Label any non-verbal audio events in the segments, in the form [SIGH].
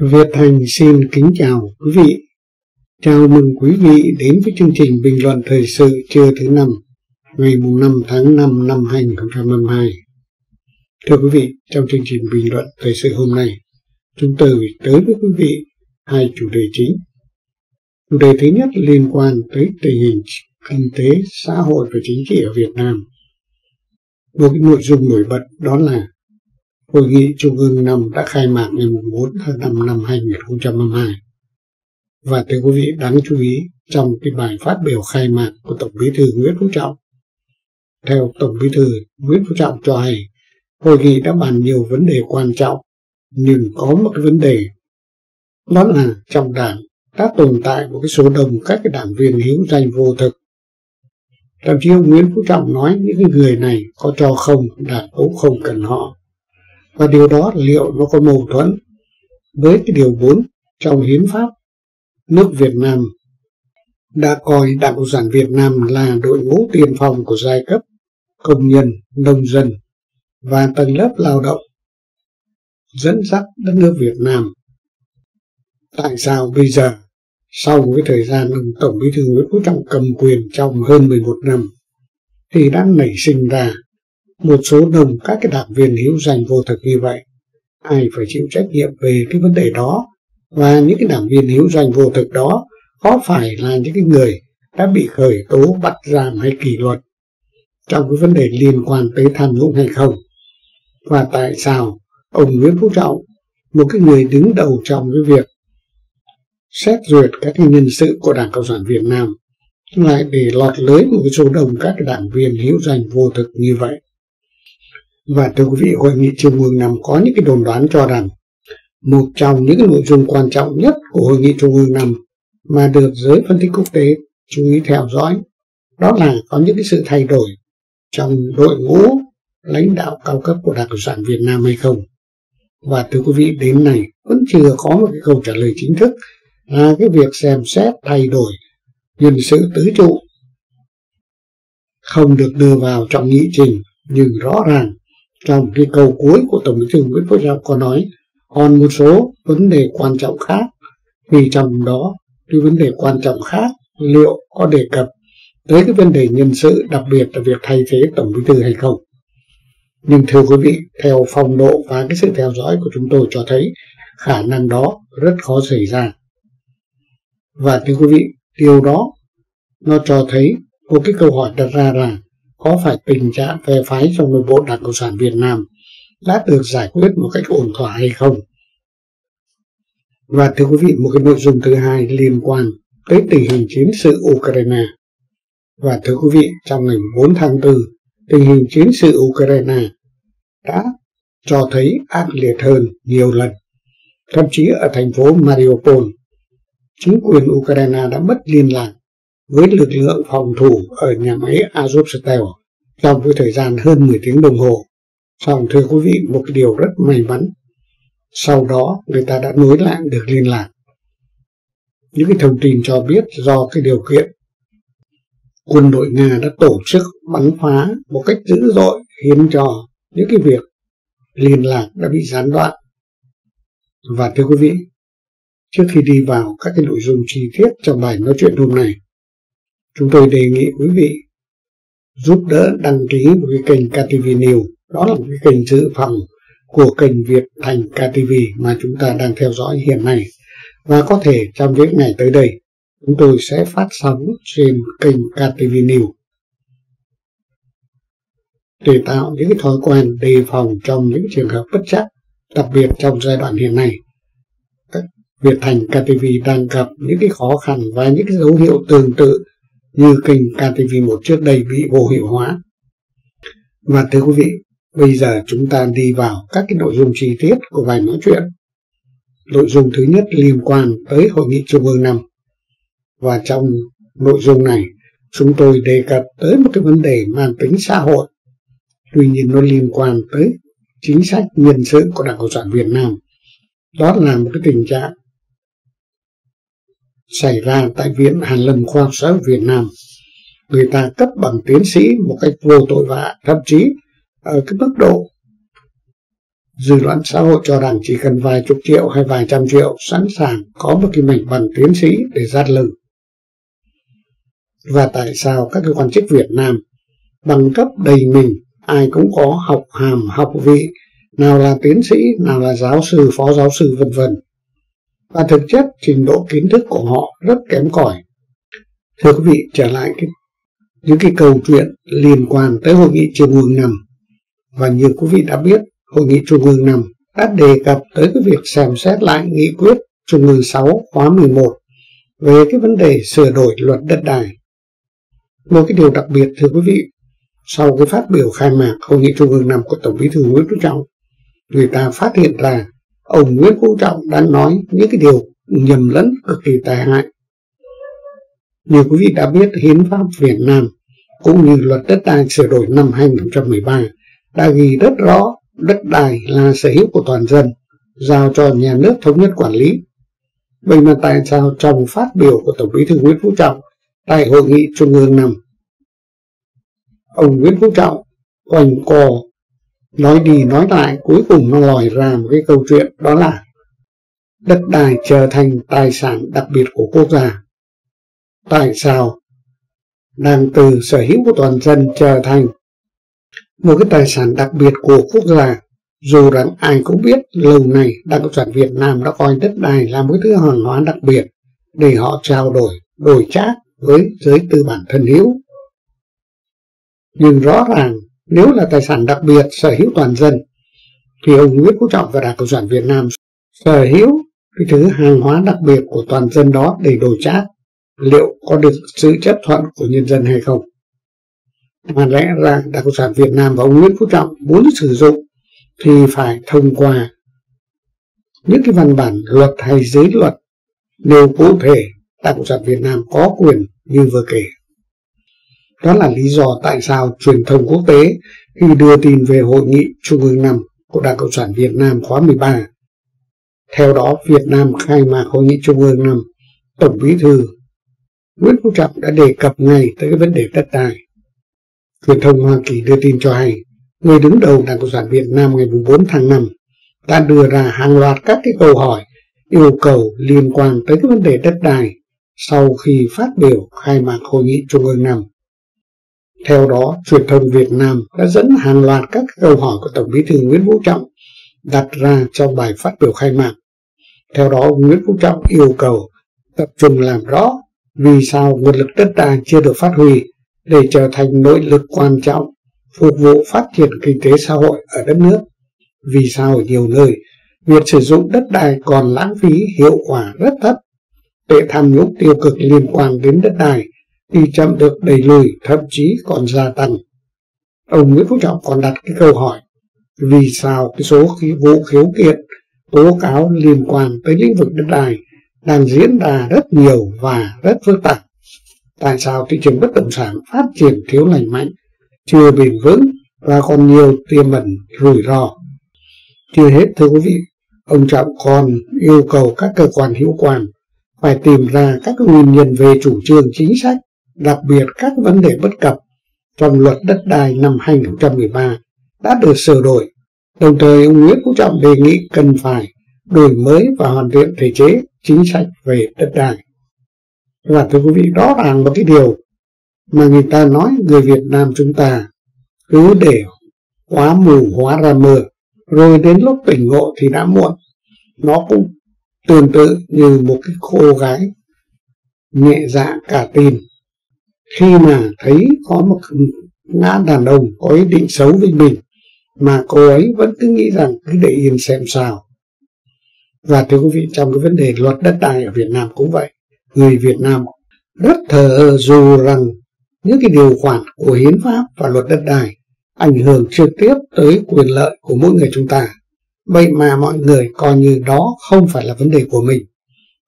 Việt Thành xin kính chào quý vị. Chào mừng quý vị đến với chương trình bình luận thời sự trưa thứ năm, ngày 5 tháng 5 năm 2022. Thưa quý vị, trong chương trình bình luận thời sự hôm nay, chúng tôi tới với quý vị hai chủ đề chính. Chủ đề thứ nhất liên quan tới tình hình kinh tế, xã hội và chính trị ở Việt Nam. Một cái nội dung nổi bật đó là Hội nghị Trung ương năm đã khai mạc ngày 4 tháng 5 năm 2022. Và thưa quý vị đáng chú ý trong cái bài phát biểu khai mạc của Tổng Bí thư Nguyễn Phú Trọng. Theo Tổng Bí thư Nguyễn Phú Trọng cho hay, hội nghị đã bàn nhiều vấn đề quan trọng, nhưng có một cái vấn đề đó là trong đảng đã tồn tại một cái số đông các cái đảng viên hiếu danh vô thực. Thậm chí ông Nguyễn Phú Trọng nói những người này có cho không, đảng cũng không cần họ và điều đó liệu nó có mâu thuẫn với cái điều 4 trong hiến pháp nước Việt Nam đã coi Đảng Cộng sản Việt Nam là đội ngũ tiền phòng của giai cấp công nhân, nông dân và tầng lớp lao động dẫn dắt đất nước Việt Nam. Tại sao bây giờ, sau một cái thời gian ông Tổng bí thư Nguyễn Phú Trọng cầm quyền trong hơn 11 năm, thì đã nảy sinh ra một số đông các cái đảng viên hữu danh vô thực như vậy, ai phải chịu trách nhiệm về cái vấn đề đó? Và những cái đảng viên hữu danh vô thực đó có phải là những cái người đã bị khởi tố bắt giam hay kỷ luật trong cái vấn đề liên quan tới tham nhũng hay không? Và tại sao ông Nguyễn Phú Trọng, một cái người đứng đầu trong cái việc xét duyệt các cái nhân sự của Đảng Cộng sản Việt Nam, lại để lọt lưới một cái số đông các cái đảng viên hữu danh vô thực như vậy? Và thưa quý vị, hội nghị Trung ương năm có những cái đồn đoán cho rằng một trong những cái nội dung quan trọng nhất của hội nghị Trung ương năm mà được giới phân tích quốc tế chú ý theo dõi đó là có những cái sự thay đổi trong đội ngũ lãnh đạo cao cấp của Đảng Cộng sản Việt Nam hay không. Và thưa quý vị, đến nay vẫn chưa có một cái câu trả lời chính thức là cái việc xem xét thay đổi nhân sự tứ trụ không được đưa vào trong nghị trình nhưng rõ ràng trong cái câu cuối của Tổng bí thư Nguyễn Phú Trọng có nói còn một số vấn đề quan trọng khác thì trong đó cái vấn đề quan trọng khác liệu có đề cập tới cái vấn đề nhân sự đặc biệt là việc thay thế Tổng bí thư hay không. Nhưng thưa quý vị, theo phong độ và cái sự theo dõi của chúng tôi cho thấy khả năng đó rất khó xảy ra. Và thưa quý vị, điều đó nó cho thấy một cái câu hỏi đặt ra là có phải tình trạng phe phái trong nội bộ Đảng Cộng sản Việt Nam đã được giải quyết một cách ổn thỏa hay không? Và thưa quý vị, một cái nội dung thứ hai liên quan tới tình hình chiến sự Ukraine. Và thưa quý vị, trong ngày 4 tháng 4, tình hình chiến sự Ukraine đã cho thấy ác liệt hơn nhiều lần. Thậm chí ở thành phố Mariupol, chính quyền Ukraine đã mất liên lạc với lực lượng phòng thủ ở nhà máy Azovstal trong với thời gian hơn 10 tiếng đồng hồ. Xong thưa quý vị một điều rất may mắn. Sau đó người ta đã nối lại được liên lạc. Những cái thông tin cho biết do cái điều kiện quân đội Nga đã tổ chức bắn phá một cách dữ dội khiến cho những cái việc liên lạc đã bị gián đoạn. Và thưa quý vị, trước khi đi vào các cái nội dung chi tiết trong bài nói chuyện hôm nay, chúng tôi đề nghị quý vị giúp đỡ đăng ký một cái kênh KTV News. Đó là một cái kênh dự phòng của kênh Việt Thành KTV mà chúng ta đang theo dõi hiện nay. Và có thể trong những ngày tới đây, chúng tôi sẽ phát sóng trên kênh KTV News để tạo những thói quen đề phòng trong những trường hợp bất chắc, đặc biệt trong giai đoạn hiện nay. Việt Thành KTV đang gặp những cái khó khăn và những cái dấu hiệu tương tự như kênh KTV1 trước đây bị vô hiệu hóa. Và thưa quý vị, bây giờ chúng ta đi vào các cái nội dung chi tiết của bài nói chuyện. Nội dung thứ nhất liên quan tới Hội nghị Trung ương năm. Và trong nội dung này, chúng tôi đề cập tới một cái vấn đề mang tính xã hội. Tuy nhiên nó liên quan tới chính sách nhân sự của Đảng Cộng sản Việt Nam. Đó là một cái tình trạng xảy ra tại Viện Hàn Lâm Khoa học Xã Việt Nam. Người ta cấp bằng tiến sĩ một cách vô tội vạ, thậm chí ở cái mức độ dư luận xã hội cho rằng chỉ cần vài chục triệu hay vài trăm triệu sẵn sàng có một cái mảnh bằng tiến sĩ để dắt lưng. Và tại sao các cơ quan chức Việt Nam bằng cấp đầy mình ai cũng có học hàm học vị nào là tiến sĩ nào là giáo sư phó giáo sư vân vân và thực chất trình độ kiến thức của họ rất kém cỏi. Thưa quý vị trở lại cái, những cái câu chuyện liên quan tới hội nghị trung ương năm. Và như quý vị đã biết hội nghị trung ương năm đã đề cập tới cái việc xem xét lại nghị quyết trung ương 6 khóa 11 về cái vấn đề sửa đổi luật đất đai. Một cái điều đặc biệt thưa quý vị sau cái phát biểu khai mạc hội nghị trung ương năm của tổng bí thư nguyễn phú trọng người ta phát hiện ra ông nguyễn phú trọng đang nói những cái điều nhầm lẫn cực kỳ tai hại. Như quý vị đã biết, hiến pháp việt nam cũng như luật đất đai sửa đổi năm 2013 đã ghi rất rõ đất đai là sở hữu của toàn dân, giao cho nhà nước thống nhất quản lý. Vậy mà tại sao trong phát biểu của tổng bí thư nguyễn phú trọng tại hội nghị trung ương năm, ông Nguyễn Phú Trọng quanh co nói đi nói lại cuối cùng nó lòi ra một cái câu chuyện đó là đất đai trở thành tài sản đặc biệt của quốc gia. Tại sao đang từ sở hữu của toàn dân trở thành một cái tài sản đặc biệt của quốc gia dù rằng ai cũng biết lâu nay Đảng Cộng sản Việt Nam đã coi đất đai là một thứ hàng hóa đặc biệt để họ trao đổi, đổi trác với giới tư bản thân hữu nhưng rõ ràng nếu là tài sản đặc biệt, sở hữu toàn dân, thì ông Nguyễn Phú Trọng và Đảng Cộng sản Việt Nam sở hữu cái thứ hàng hóa đặc biệt của toàn dân đó để đổi trác liệu có được sự chấp thuận của nhân dân hay không mà lẽ ra Đảng Cộng sản Việt Nam và ông Nguyễn Phú Trọng muốn sử dụng thì phải thông qua những cái văn bản luật hay giới luật nêu cụ thể Đảng Cộng sản Việt Nam có quyền như vừa kể. Đó là lý do tại sao truyền thông quốc tế khi đưa tin về hội nghị Trung ương năm của Đảng Cộng sản Việt Nam khóa 13. Theo đó, Việt Nam khai mạc hội nghị Trung ương năm, Tổng bí thư Nguyễn Phú Trọng đã đề cập ngay tới cái vấn đề đất đai. Truyền thông Hoa Kỳ đưa tin cho hay, người đứng đầu Đảng Cộng sản Việt Nam ngày 4 tháng 5 đã đưa ra hàng loạt các cái câu hỏi yêu cầu liên quan tới cái vấn đề đất đai sau khi phát biểu khai mạc hội nghị Trung ương năm. Theo đó, truyền thông Việt Nam đã dẫn hàng loạt các câu hỏi của Tổng bí thư Nguyễn Phú Trọng đặt ra trong bài phát biểu khai mạc. Theo đó, Nguyễn Phú Trọng yêu cầu tập trung làm rõ vì sao nguồn lực đất đai chưa được phát huy để trở thành nội lực quan trọng phục vụ phát triển kinh tế xã hội ở đất nước. Vì sao ở nhiều nơi, việc sử dụng đất đai còn lãng phí hiệu quả rất thấp. Tệ tham nhũng tiêu cực liên quan đến đất đai thì chậm được đẩy lùi, thậm chí còn gia tăng. Ông Nguyễn Phú Trọng còn đặt cái câu hỏi, vì sao cái số khí vụ khiếu kiện, tố cáo liên quan tới lĩnh vực đất đai đang diễn ra rất nhiều và rất phức tạp. Tại sao thị trường bất động sản phát triển thiếu lành mạnh, chưa bền vững và còn nhiều tiềm ẩn rủi ro. Chưa hết thưa quý vị, ông Trọng còn yêu cầu các cơ quan hữu quan phải tìm ra các nguyên nhân về chủ trương chính sách đặc biệt các vấn đề bất cập trong luật đất đai năm 2013 đã được sửa đổi. Đồng thời, ông Nguyễn Phú Trọng đề nghị cần phải đổi mới và hoàn thiện thể chế chính sách về đất đai. Và thưa quý vị, đó là một cái điều mà người ta nói người Việt Nam chúng ta cứ để quá mù hóa ra mờ rồi đến lúc tỉnh ngộ thì đã muộn. Nó cũng tương tự như một cái cô gái nhẹ dạ cả tin khi mà thấy có một ngã đàn ông có ý định xấu với mình, mà cô ấy vẫn cứ nghĩ rằng cứ để yên xem sao. Và thưa quý vị, trong cái vấn đề luật đất đai ở Việt Nam cũng vậy. Người Việt Nam rất thờ dù rằng những cái điều khoản của hiến pháp và luật đất đai ảnh hưởng trực tiếp tới quyền lợi của mỗi người chúng ta. Vậy mà mọi người coi như đó không phải là vấn đề của mình,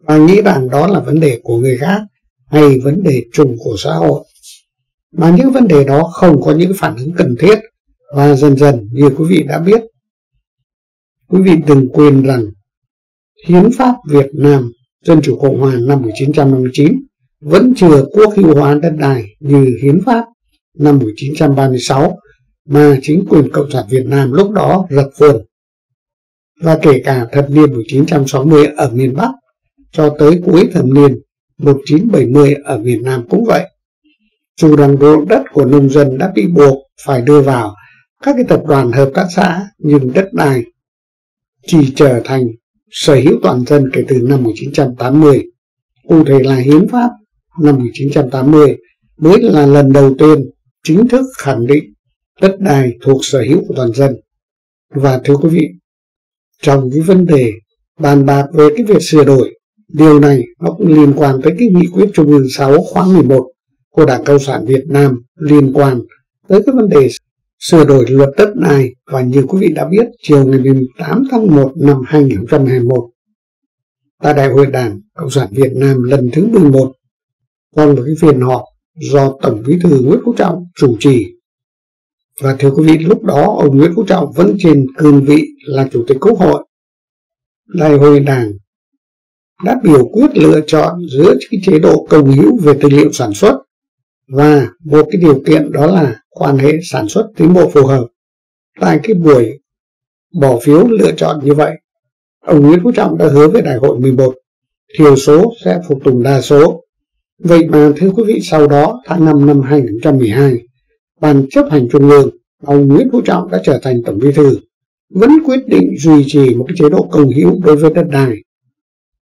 và nghĩ rằng đó là vấn đề của người khác hay vấn đề chung của xã hội mà những vấn đề đó không có những phản ứng cần thiết, và dần dần, như quý vị đã biết, quý vị đừng quên rằng hiến pháp Việt Nam Dân chủ Cộng hòa năm 1959 vẫn chưa quốc hữu hóa đất đai như hiến pháp năm 1936 mà chính quyền Cộng sản Việt Nam lúc đó rập khuôn. và kể cả thập niên 1960 ở miền Bắc cho tới cuối thập niên 1970 ở miền Nam cũng vậy. Dù rằng ruộng đất của nông dân đã bị buộc phải đưa vào các cái tập đoàn hợp tác xã nhưng đất đai chỉ trở thành sở hữu toàn dân kể từ năm 1980. Cụ thể là hiến pháp năm 1980 mới là lần đầu tiên chính thức khẳng định đất đai thuộc sở hữu của toàn dân. Và thưa quý vị, trong cái vấn đề bàn bạc về cái việc sửa đổi, điều này nó cũng liên quan tới cái nghị quyết Trung ương 6 khóa 11 của Đảng Cộng sản Việt Nam liên quan tới cái vấn đề sửa đổi luật đất đai và như quý vị đã biết chiều ngày 18 tháng 1 năm 2021 tại Đại hội Đảng Cộng sản Việt Nam lần thứ 11 còn một cái phiên họp do Tổng Bí thư Nguyễn Phú Trọng chủ trì. Và thưa quý vị, lúc đó ông Nguyễn Phú Trọng vẫn trên cương vị là Chủ tịch Quốc hội. Đại hội Đảng đã biểu quyết lựa chọn giữa cái chế độ công hữu về tư liệu sản xuất và một cái điều kiện đó là quan hệ sản xuất tiến bộ phù hợp. Tại cái buổi bỏ phiếu lựa chọn như vậy, ông Nguyễn Phú Trọng đã hứa với đại hội 11 thiểu số sẽ phục tùng đa số. Vậy mà thưa quý vị sau đó tháng 5 năm 2012, Ban chấp hành Trung ương, ông Nguyễn Phú Trọng đã trở thành Tổng Bí thư, vẫn quyết định duy trì một cái chế độ công hữu đối với đất đai.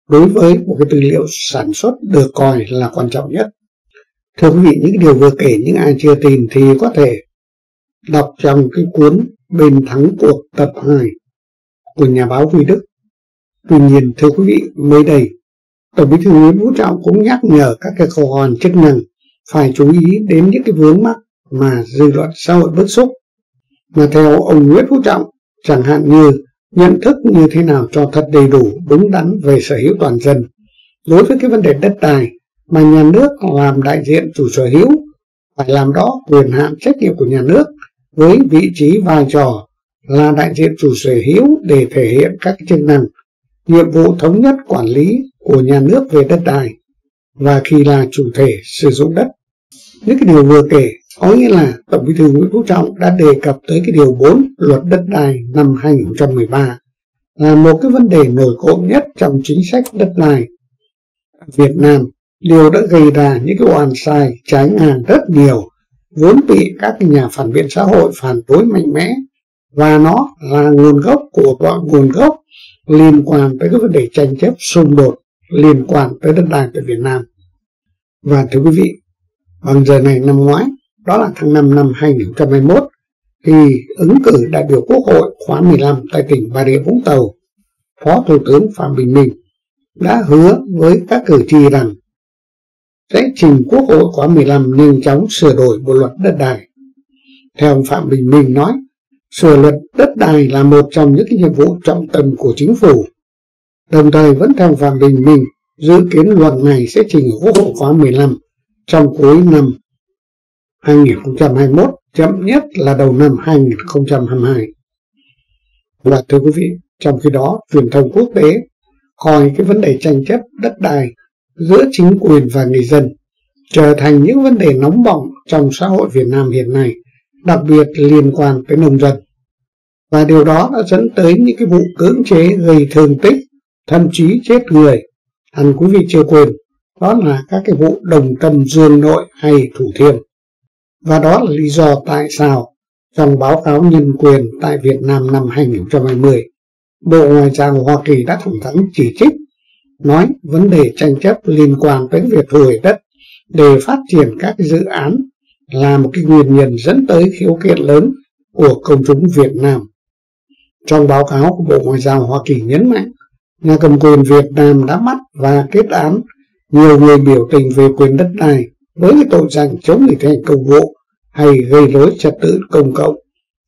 Đối với một cái tư liệu sản xuất được coi là quan trọng nhất. Thưa quý vị, những điều vừa kể những ai chưa tìm thì có thể đọc trong cái cuốn Bên thắng cuộc tập 2 của nhà báo Huy Đức. Tuy nhiên, thưa quý vị, mới đây, Tổng bí thư Nguyễn Phú Trọng cũng nhắc nhở các cái cơ quan chức năng phải chú ý đến những cái vướng mắc mà dư luận xã hội bức xúc. Mà theo ông Nguyễn Phú Trọng, chẳng hạn như nhận thức như thế nào cho thật đầy đủ, đúng đắn về sở hữu toàn dân. Đối với cái vấn đề đất đai mà nhà nước làm đại diện chủ sở hữu, phải làm đó quyền hạn trách nhiệm của nhà nước với vị trí vai trò là đại diện chủ sở hữu để thể hiện các chức năng, nhiệm vụ thống nhất quản lý của nhà nước về đất đai và khi là chủ thể sử dụng đất. Những cái điều vừa kể có nghĩa là Tổng bí thư Nguyễn Phú Trọng đã đề cập tới cái điều 4 luật đất đai năm 2013 là một cái vấn đề nổi cộm nhất trong chính sách đất đai Việt Nam. Điều đã gây ra những cái oan sai trái ngang rất nhiều vốn bị các nhà phản biện xã hội phản đối mạnh mẽ và nó là nguồn gốc của mọi nguồn gốc liên quan tới cái vấn đề tranh chấp xung đột liên quan tới đất đai tại Việt Nam. Và thưa quý vị, bằng giờ này năm ngoái, đó là tháng 5 năm 2021, thì ứng cử đại biểu Quốc hội khóa 15 tại tỉnh Bà Rịa Vũng Tàu, Phó Thủ tướng Phạm Bình Minh đã hứa với các cử tri rằng sẽ trình Quốc hội khóa 15 nhanh chóng sửa đổi bộ luật đất đai. Theo ông Phạm Bình Minh nói, sửa luật đất đai là một trong những nhiệm vụ trọng tâm của chính phủ. Đồng thời vẫn theo Phạm Bình Minh, dự kiến luật này sẽ trình Quốc hội khóa 15 trong cuối năm 2021, chậm nhất là đầu năm 2022. Và thưa quý vị, trong khi đó, truyền thông quốc tế coi cái vấn đề tranh chấp đất đai giữa chính quyền và người dân trở thành những vấn đề nóng bỏng trong xã hội Việt Nam hiện nay, đặc biệt liên quan tới nông dân. Và điều đó đã dẫn tới những cái vụ cưỡng chế gây thương tích, thậm chí chết người. Hẳn quý vị chưa quên, đó là các cái vụ đồng tâm dương nội hay thủ thiêm. Và đó là lý do tại sao trong báo cáo nhân quyền tại Việt Nam năm 2020, Bộ Ngoại giao Hoa Kỳ đã thẳng thắn chỉ trích, nói vấn đề tranh chấp liên quan tới việc thu hồi đất để phát triển các dự án là một cái nguyên nhân dẫn tới khiếu kiện lớn của công chúng Việt Nam. Trong báo cáo của Bộ Ngoại giao Hoa Kỳ nhấn mạnh, nhà cầm quyền Việt Nam đã bắt và kết án nhiều người biểu tình về quyền đất đai với tội danh chống người thi hành công vụ hay gây rối trật tự công cộng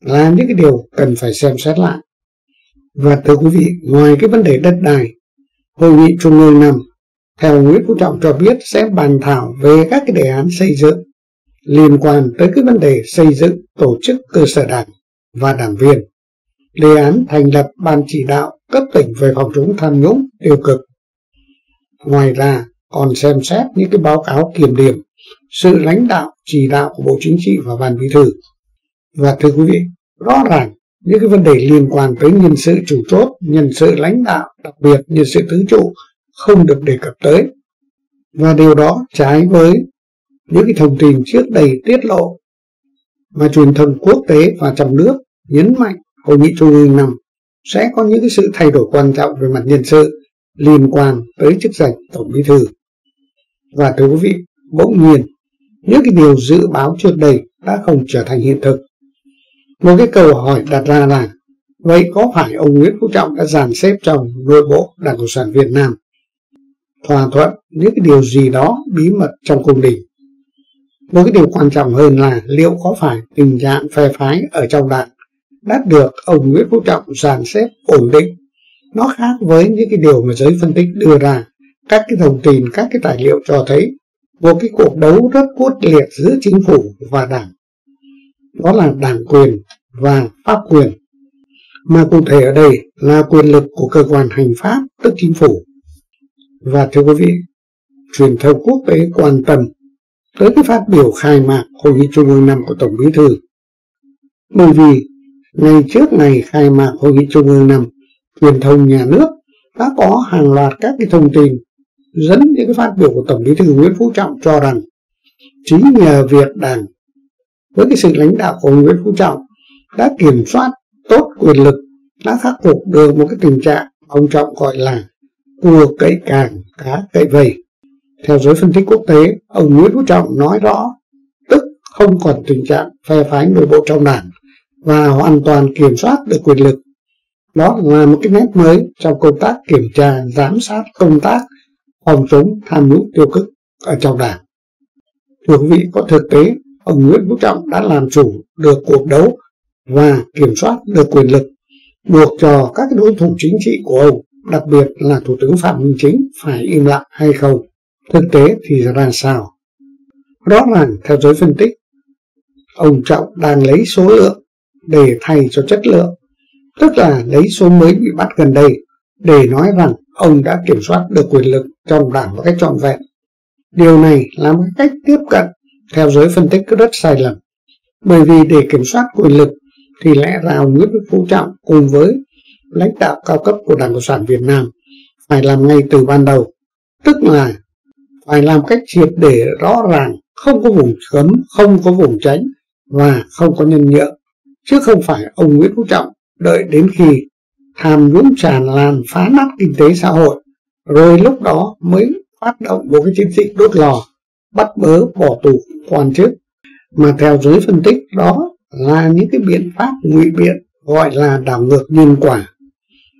là những cái điều cần phải xem xét lại. Và thưa quý vị, ngoài cái vấn đề đất đai, Hội nghị Trung ương năm, theo Nguyễn Phú Trọng cho biết sẽ bàn thảo về các cái đề án xây dựng liên quan tới cái vấn đề xây dựng tổ chức cơ sở đảng và đảng viên. Đề án thành lập ban chỉ đạo cấp tỉnh về phòng chống tham nhũng tiêu cực. Ngoài ra, còn xem xét những cái báo cáo kiểm điểm sự lãnh đạo chỉ đạo của Bộ Chính trị và Ban Bí thư. Và thưa quý vị, rõ ràng những cái vấn đề liên quan tới nhân sự chủ chốt, nhân sự lãnh đạo, đặc biệt nhân sự tứ trụ không được đề cập tới. Và điều đó trái với những cái thông tin trước đây tiết lộ mà truyền thông quốc tế và trong nước nhấn mạnh hội nghị trung ương năm sẽ có những cái sự thay đổi quan trọng về mặt nhân sự liên quan tới chức danh tổng bí thư. Và thưa quý vị, bỗng nhiên những cái điều dự báo trước đây đã không trở thành hiện thực. Một cái câu hỏi đặt ra là vậy có phải ông Nguyễn Phú Trọng đã dàn xếp trong nội bộ Đảng Cộng sản Việt Nam thỏa thuận những cái điều gì đó bí mật trong cung đình? Một cái điều quan trọng hơn là liệu có phải tình trạng phe phái ở trong đảng đã được ông Nguyễn Phú Trọng dàn xếp ổn định. Nó khác với những cái điều mà giới phân tích đưa ra. Các cái thông tin, các cái tài liệu cho thấy một cái cuộc đấu rất quyết liệt giữa chính phủ và đảng. Đó là đảng quyền và pháp quyền. Mà cụ thể ở đây là quyền lực của cơ quan hành pháp, tức chính phủ. Và thưa quý vị, truyền thông quốc tế quan tâm tới cái phát biểu khai mạc Hội nghị Trung ương năm của Tổng Bí Thư. Bởi vì ngay trước ngày khai mạc Hội nghị Trung ương năm, truyền thông nhà nước đã có hàng loạt các cái thông tin dẫn những cái phát biểu của Tổng Bí thư Nguyễn Phú Trọng cho rằng chính nhờ việc Đảng với cái sự lãnh đạo của Nguyễn Phú Trọng đã kiểm soát tốt quyền lực, đã khắc phục được một cái tình trạng ông Trọng gọi là cua cậy càng, cá cậy vầy. Theo giới phân tích quốc tế, ông Nguyễn Phú Trọng nói rõ, tức không còn tình trạng phe phái nội bộ trong đảng và hoàn toàn kiểm soát được quyền lực. Đó là một cái nét mới trong công tác kiểm tra, giám sát công tác phòng chống tham nhũng tiêu cực ở trong đảng. Thưa quý vị, có thực tế, ông Nguyễn Phú Trọng đã làm chủ được cuộc đấu và kiểm soát được quyền lực, buộc cho các đối thủ chính trị của ông, đặc biệt là Thủ tướng Phạm Minh Chính, phải im lặng hay không. Thực tế thì ra sao? Rõ ràng, theo giới phân tích, ông Trọng đang lấy số lượng để thay cho chất lượng, tức là lấy số mới bị bắt gần đây để nói rằng ông đã kiểm soát được quyền lực trong đảng một cách trọn vẹn. Điều này là một cách tiếp cận theo giới phân tích rất sai lầm. Bởi vì để kiểm soát quyền lực thì lẽ ra ông Nguyễn Phú Trọng cùng với lãnh đạo cao cấp của Đảng Cộng sản Việt Nam phải làm ngay từ ban đầu. Tức là phải làm cách triệt để rõ ràng, không có vùng cấm, không có vùng tránh và không có nhân nhượng. Chứ không phải ông Nguyễn Phú Trọng đợi đến khi tham nhũng tràn lan phá nát kinh tế xã hội, rồi lúc đó mới phát động một cái chiến dịch đốt lò, bắt bớ bỏ tù, quan chức. Mà theo giới phân tích đó là những cái biện pháp ngụy biện gọi là đảo ngược nhân quả.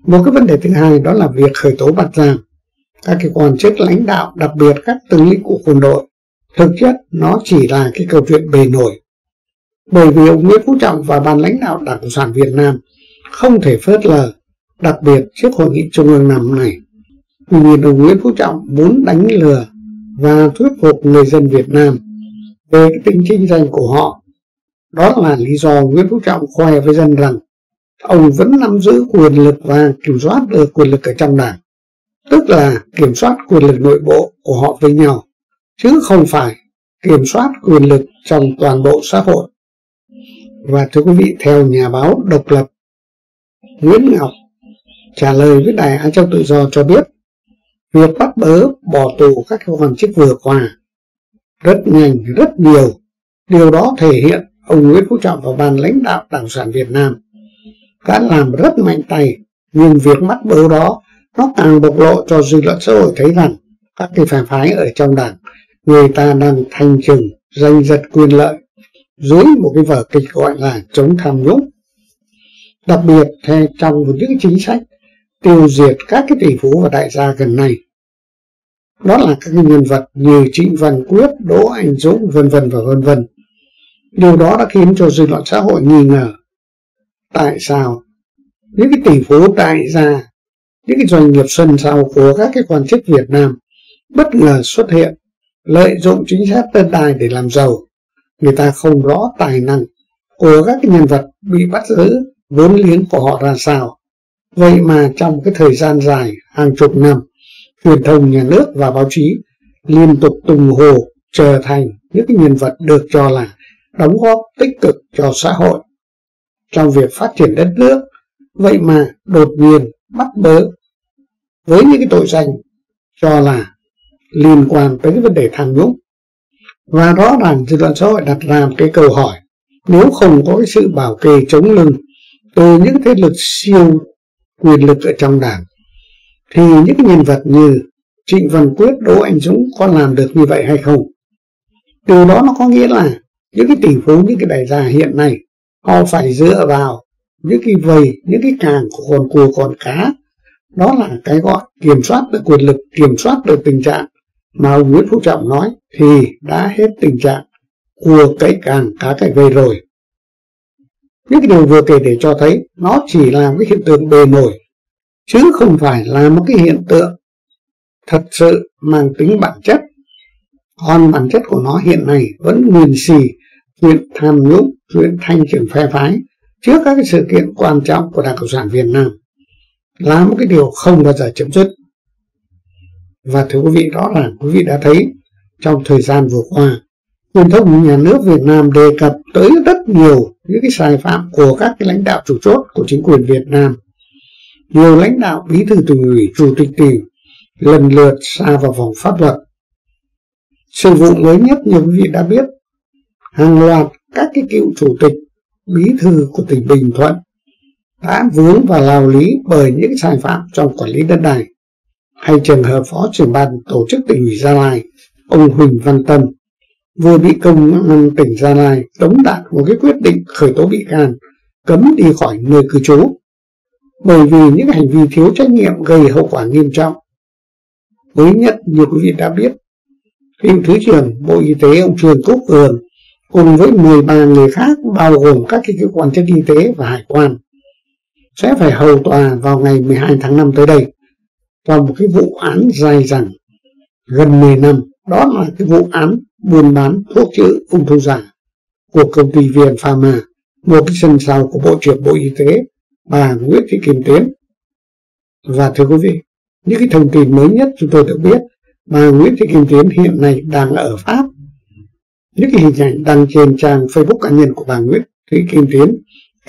Một cái vấn đề thứ hai đó là việc khởi tố bắt giam. Các cái quan chức lãnh đạo, đặc biệt các tướng lĩnh của quân đội, thực chất nó chỉ là cái câu chuyện bề nổi. Bởi vì ông Nguyễn Phú Trọng và ban lãnh đạo Đảng Cộng sản Việt Nam không thể phớt lờ đặc biệt trước hội nghị trung ương năm này. Tuy nhiên ông Nguyễn Phú Trọng muốn đánh lừa và thuyết phục người dân Việt Nam về cái tính chính danh của họ. Đó là lý do Nguyễn Phú Trọng khoe với dân rằng ông vẫn nắm giữ quyền lực và kiểm soát được quyền lực ở trong đảng. Tức là kiểm soát quyền lực nội bộ của họ với nhau, chứ không phải kiểm soát quyền lực trong toàn bộ xã hội. Và thưa quý vị, theo nhà báo độc lập Nguyễn Ngọc trả lời với Đài Á Châu Tự Do cho biết việc bắt bớ bỏ tù các quan chức vừa qua rất nhanh, rất nhiều. Điều đó thể hiện ông Nguyễn Phú Trọng và ban lãnh đạo Đảng sản Việt Nam đã làm rất mạnh tay, nhưng việc bắt bớ đó nó càng bộc lộ cho dư luận xã hội thấy rằng các cái phản phái ở trong đảng người ta đang thanh trừng, giành giật quyền lợi dưới một cái vở kịch gọi là chống tham nhũng. Đặc biệt theo trong những chính sách tiêu diệt các cái tỷ phú và đại gia gần này. Đó là các nhân vật như Trịnh Văn Quyết, Đỗ Anh Dũng, vân vân và vân vân. Điều đó đã khiến cho dư luận xã hội nghi ngờ. Tại sao những cái tỷ phú đại gia, những cái doanh nghiệp sân sau của các cái quan chức Việt Nam bất ngờ xuất hiện, lợi dụng chính sách đất đai để làm giàu. Người ta không rõ tài năng của các cái nhân vật bị bắt giữ vốn liếng của họ ra sao Vậy mà trong cái thời gian dài, hàng chục năm, truyền thông nhà nước và báo chí liên tục tung hồ trở thành những cái nhân vật được cho là đóng góp tích cực cho xã hội. trong việc phát triển đất nước. Vậy mà đột nhiên bắt bớ với những cái tội danh cho là liên quan tới cái vấn đề tham nhũng. Và rõ ràng dư luận xã hội đặt ra một cái câu hỏi nếu không có cái sự bảo kê chống lưng từ những thế lực siêu quyền lực ở trong đảng thì những cái nhân vật như Trịnh Văn Quyết, Đỗ Anh Dũng có làm được như vậy hay không? Từ đó nó có nghĩa là những cái tỷ phú, những cái đại gia hiện nay họ phải dựa vào những cái vầy, những cái càng của con cua con cá. Đó là cái gọi kiểm soát được quyền lực, kiểm soát được tình trạng mà ông Nguyễn Phú Trọng nói thì đã hết tình trạng cua cái càng cá cái vây rồi. Những cái điều vừa kể để cho thấy nó chỉ là một cái hiện tượng bề nổi chứ không phải là một cái hiện tượng thật sự mang tính bản chất. Còn bản chất của nó hiện nay vẫn nguyên xì chuyện tham nhũng, chuyện thanh trừng phe phái trước các cái sự kiện quan trọng của Đảng Cộng sản Việt Nam là một cái điều không bao giờ chấm dứt. Và thưa quý vị, rõ ràng quý vị đã thấy trong thời gian vừa qua, truyền thông nhà nước Việt Nam đề cập tới rất nhiều những cái sai phạm của các cái lãnh đạo chủ chốt của chính quyền Việt Nam. Nhiều lãnh đạo bí thư tỉnh ủy, chủ tịch tỉnh lần lượt xa vào vòng pháp luật. Sự vụ mới nhất như quý vị đã biết, hàng loạt các cái cựu chủ tịch, bí thư của tỉnh Bình Thuận đã vướng vào lao lý bởi những sai phạm trong quản lý đất đai hay trường hợp phó trưởng ban tổ chức tỉnh ủy Gia Lai ông Huỳnh Văn Tâm vừa bị công an tỉnh Gia Lai tống đạt một cái quyết định khởi tố bị can, cấm đi khỏi nơi cư trú. Bởi vì những hành vi thiếu trách nhiệm gây hậu quả nghiêm trọng. Mới nhất, như quý vị đã biết, cựu thứ trưởng bộ y tế ông trường Quốc Cường cùng với 13 người khác bao gồm các cái cơ quan chức y tế và hải quan sẽ phải hầu tòa vào ngày 12 tháng 5 tới đây trong một cái vụ án dài dẳng, gần 10 năm. Đó là cái vụ án buôn bán thuốc chữa ung thư giả của công ty VN Pharma một cái sân sau của Bộ trưởng Bộ Y tế bà Nguyễn Thị Kim Tiến và thưa quý vị những cái thông tin mới nhất chúng tôi được biết bà Nguyễn Thị Kim Tiến hiện nay đang ở Pháp những cái hình ảnh đăng trên trang Facebook cá nhân của bà Nguyễn Thị Kim Tiến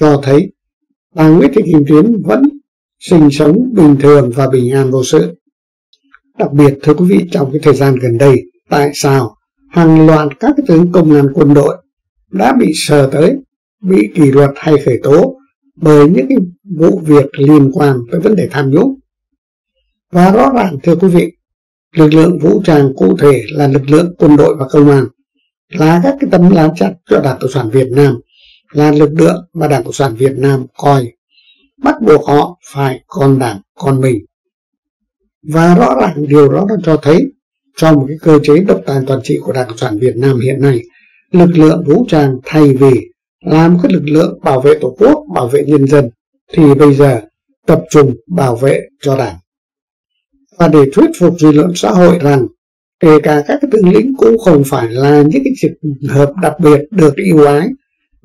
cho thấy bà Nguyễn Thị Kim Tiến vẫn sinh sống bình thường và bình an vô sự. Đặc biệt thưa quý vị trong cái thời gian gần đây, tại sao hàng loạt các tướng công an quân đội đã bị sờ tới, bị kỷ luật hay khởi tố bởi những cái vụ việc liên quan tới vấn đề tham nhũng. Và rõ ràng thưa quý vị, lực lượng vũ trang cụ thể là lực lượng quân đội và công an là các cái tấm lá chắn cho Đảng Cộng sản Việt Nam là lực lượng mà Đảng Cộng sản Việt Nam coi bắt buộc họ phải con đảng con mình và rõ ràng điều đó nó cho thấy trong một cái cơ chế độc tài toàn trị của Đảng Cộng sản Việt Nam hiện nay lực lượng vũ trang thay vì làm các lực lượng bảo vệ tổ quốc bảo vệ nhân dân thì bây giờ tập trung bảo vệ cho đảng và để thuyết phục dư luận xã hội rằng kể cả các cái tướng lĩnh cũng không phải là những cái trường hợp đặc biệt được ưu ái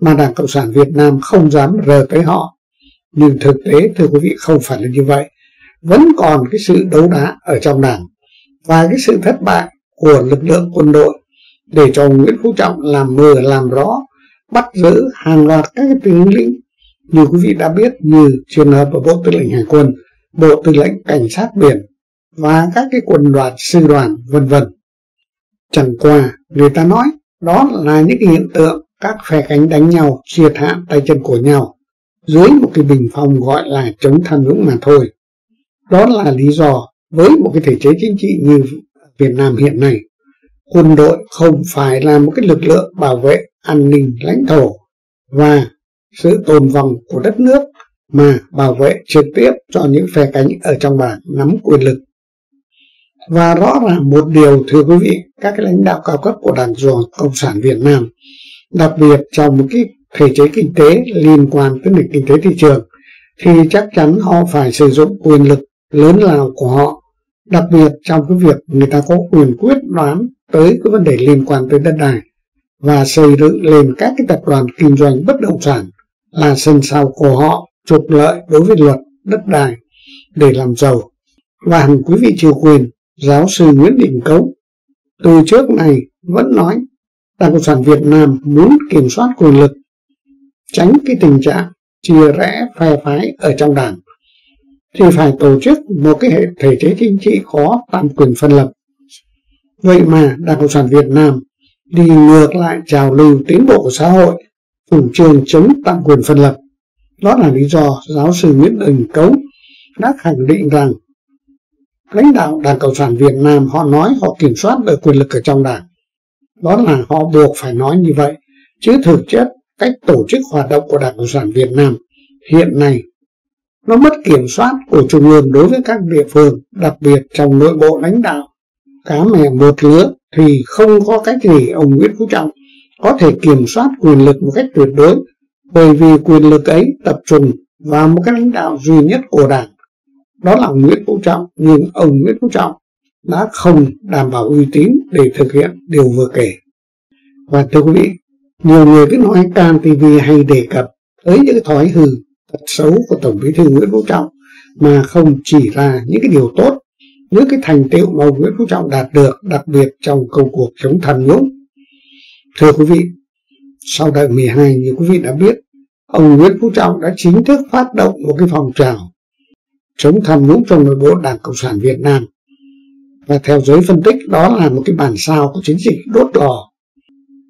mà Đảng Cộng sản Việt Nam không dám rờ tới họ. Nhưng thực tế, thưa quý vị, không phải là như vậy. Vẫn còn cái sự đấu đá ở trong đảng và cái sự thất bại của lực lượng quân đội để cho Nguyễn Phú Trọng làm mờ làm rõ bắt giữ hàng loạt các cái tướng lĩnh như quý vị đã biết như trường hợp của Bộ Tư lệnh Hải quân, Bộ Tư lệnh Cảnh sát biển và các cái quân đoàn, sư đoàn, vân vân. Chẳng qua, người ta nói đó là những cái hiện tượng các phe cánh đánh nhau, chia hạ tay chân của nhau dưới một cái bình phong gọi là chống tham nhũng mà thôi. Đó là lý do với một cái thể chế chính trị như Việt Nam hiện nay, quân đội không phải là một cái lực lượng bảo vệ an ninh lãnh thổ và sự tồn vong của đất nước mà bảo vệ trực tiếp cho những phe cánh ở trong bảng nắm quyền lực. Và rõ ràng một điều thưa quý vị, các cái lãnh đạo cao cấp của Đảng Cộng sản Việt Nam đặc biệt trong một cái thể chế kinh tế liên quan tới nền kinh tế thị trường thì chắc chắn họ phải sử dụng quyền lực lớn lao của họ đặc biệt trong cái việc người ta có quyền quyết đoán tới cái vấn đề liên quan tới đất đai và xây dựng lên các cái tập đoàn kinh doanh bất động sản là sân sau của họ trục lợi đối với luật đất đai để làm giàu. Và hẳn quý vị triều quyền giáo sư Nguyễn Đình Cấu từ trước này vẫn nói Đảng Cộng sản Việt Nam muốn kiểm soát quyền lực, tránh cái tình trạng chia rẽ phe phái ở trong đảng thì phải tổ chức một cái hệ thể chế chính trị có tạm quyền phân lập. Vậy mà Đảng Cộng sản Việt Nam đi ngược lại trào lưu tiến bộ của xã hội, chủ trương chống tạm quyền phân lập. Đó là lý do giáo sư Nguyễn Đình Cấu đã khẳng định rằng lãnh đạo Đảng Cộng sản Việt Nam họ nói họ kiểm soát được quyền lực ở trong đảng. Đó là họ buộc phải nói như vậy, chứ thực chất cách tổ chức hoạt động của Đảng Cộng sản Việt Nam hiện nay nó mất kiểm soát của Trung ương đối với các địa phương, đặc biệt trong nội bộ lãnh đạo. Cá mẹ một lứa thì không có cách gì ông Nguyễn Phú Trọng có thể kiểm soát quyền lực một cách tuyệt đối, bởi vì quyền lực ấy tập trung vào một cái lãnh đạo duy nhất của đảng. Đó là Nguyễn Phú Trọng, nhưng ông Nguyễn Phú Trọng đã không đảm bảo uy tín để thực hiện điều vừa kể. Và thưa quý vị, nhiều người cứ nói Can TV hay đề cập tới những thói hư tật xấu của Tổng bí thư Nguyễn Phú Trọng mà không chỉ là những cái điều tốt, những cái thành tựu mà ông Nguyễn Phú Trọng đạt được đặc biệt trong công cuộc chống tham nhũng. Thưa quý vị, sau đại 12 như quý vị đã biết, ông Nguyễn Phú Trọng đã chính thức phát động một cái phong trào chống tham nhũng trong nội bộ Đảng Cộng sản Việt Nam. Và theo giới phân tích đó là một cái bản sao của chiến dịch đốt lò.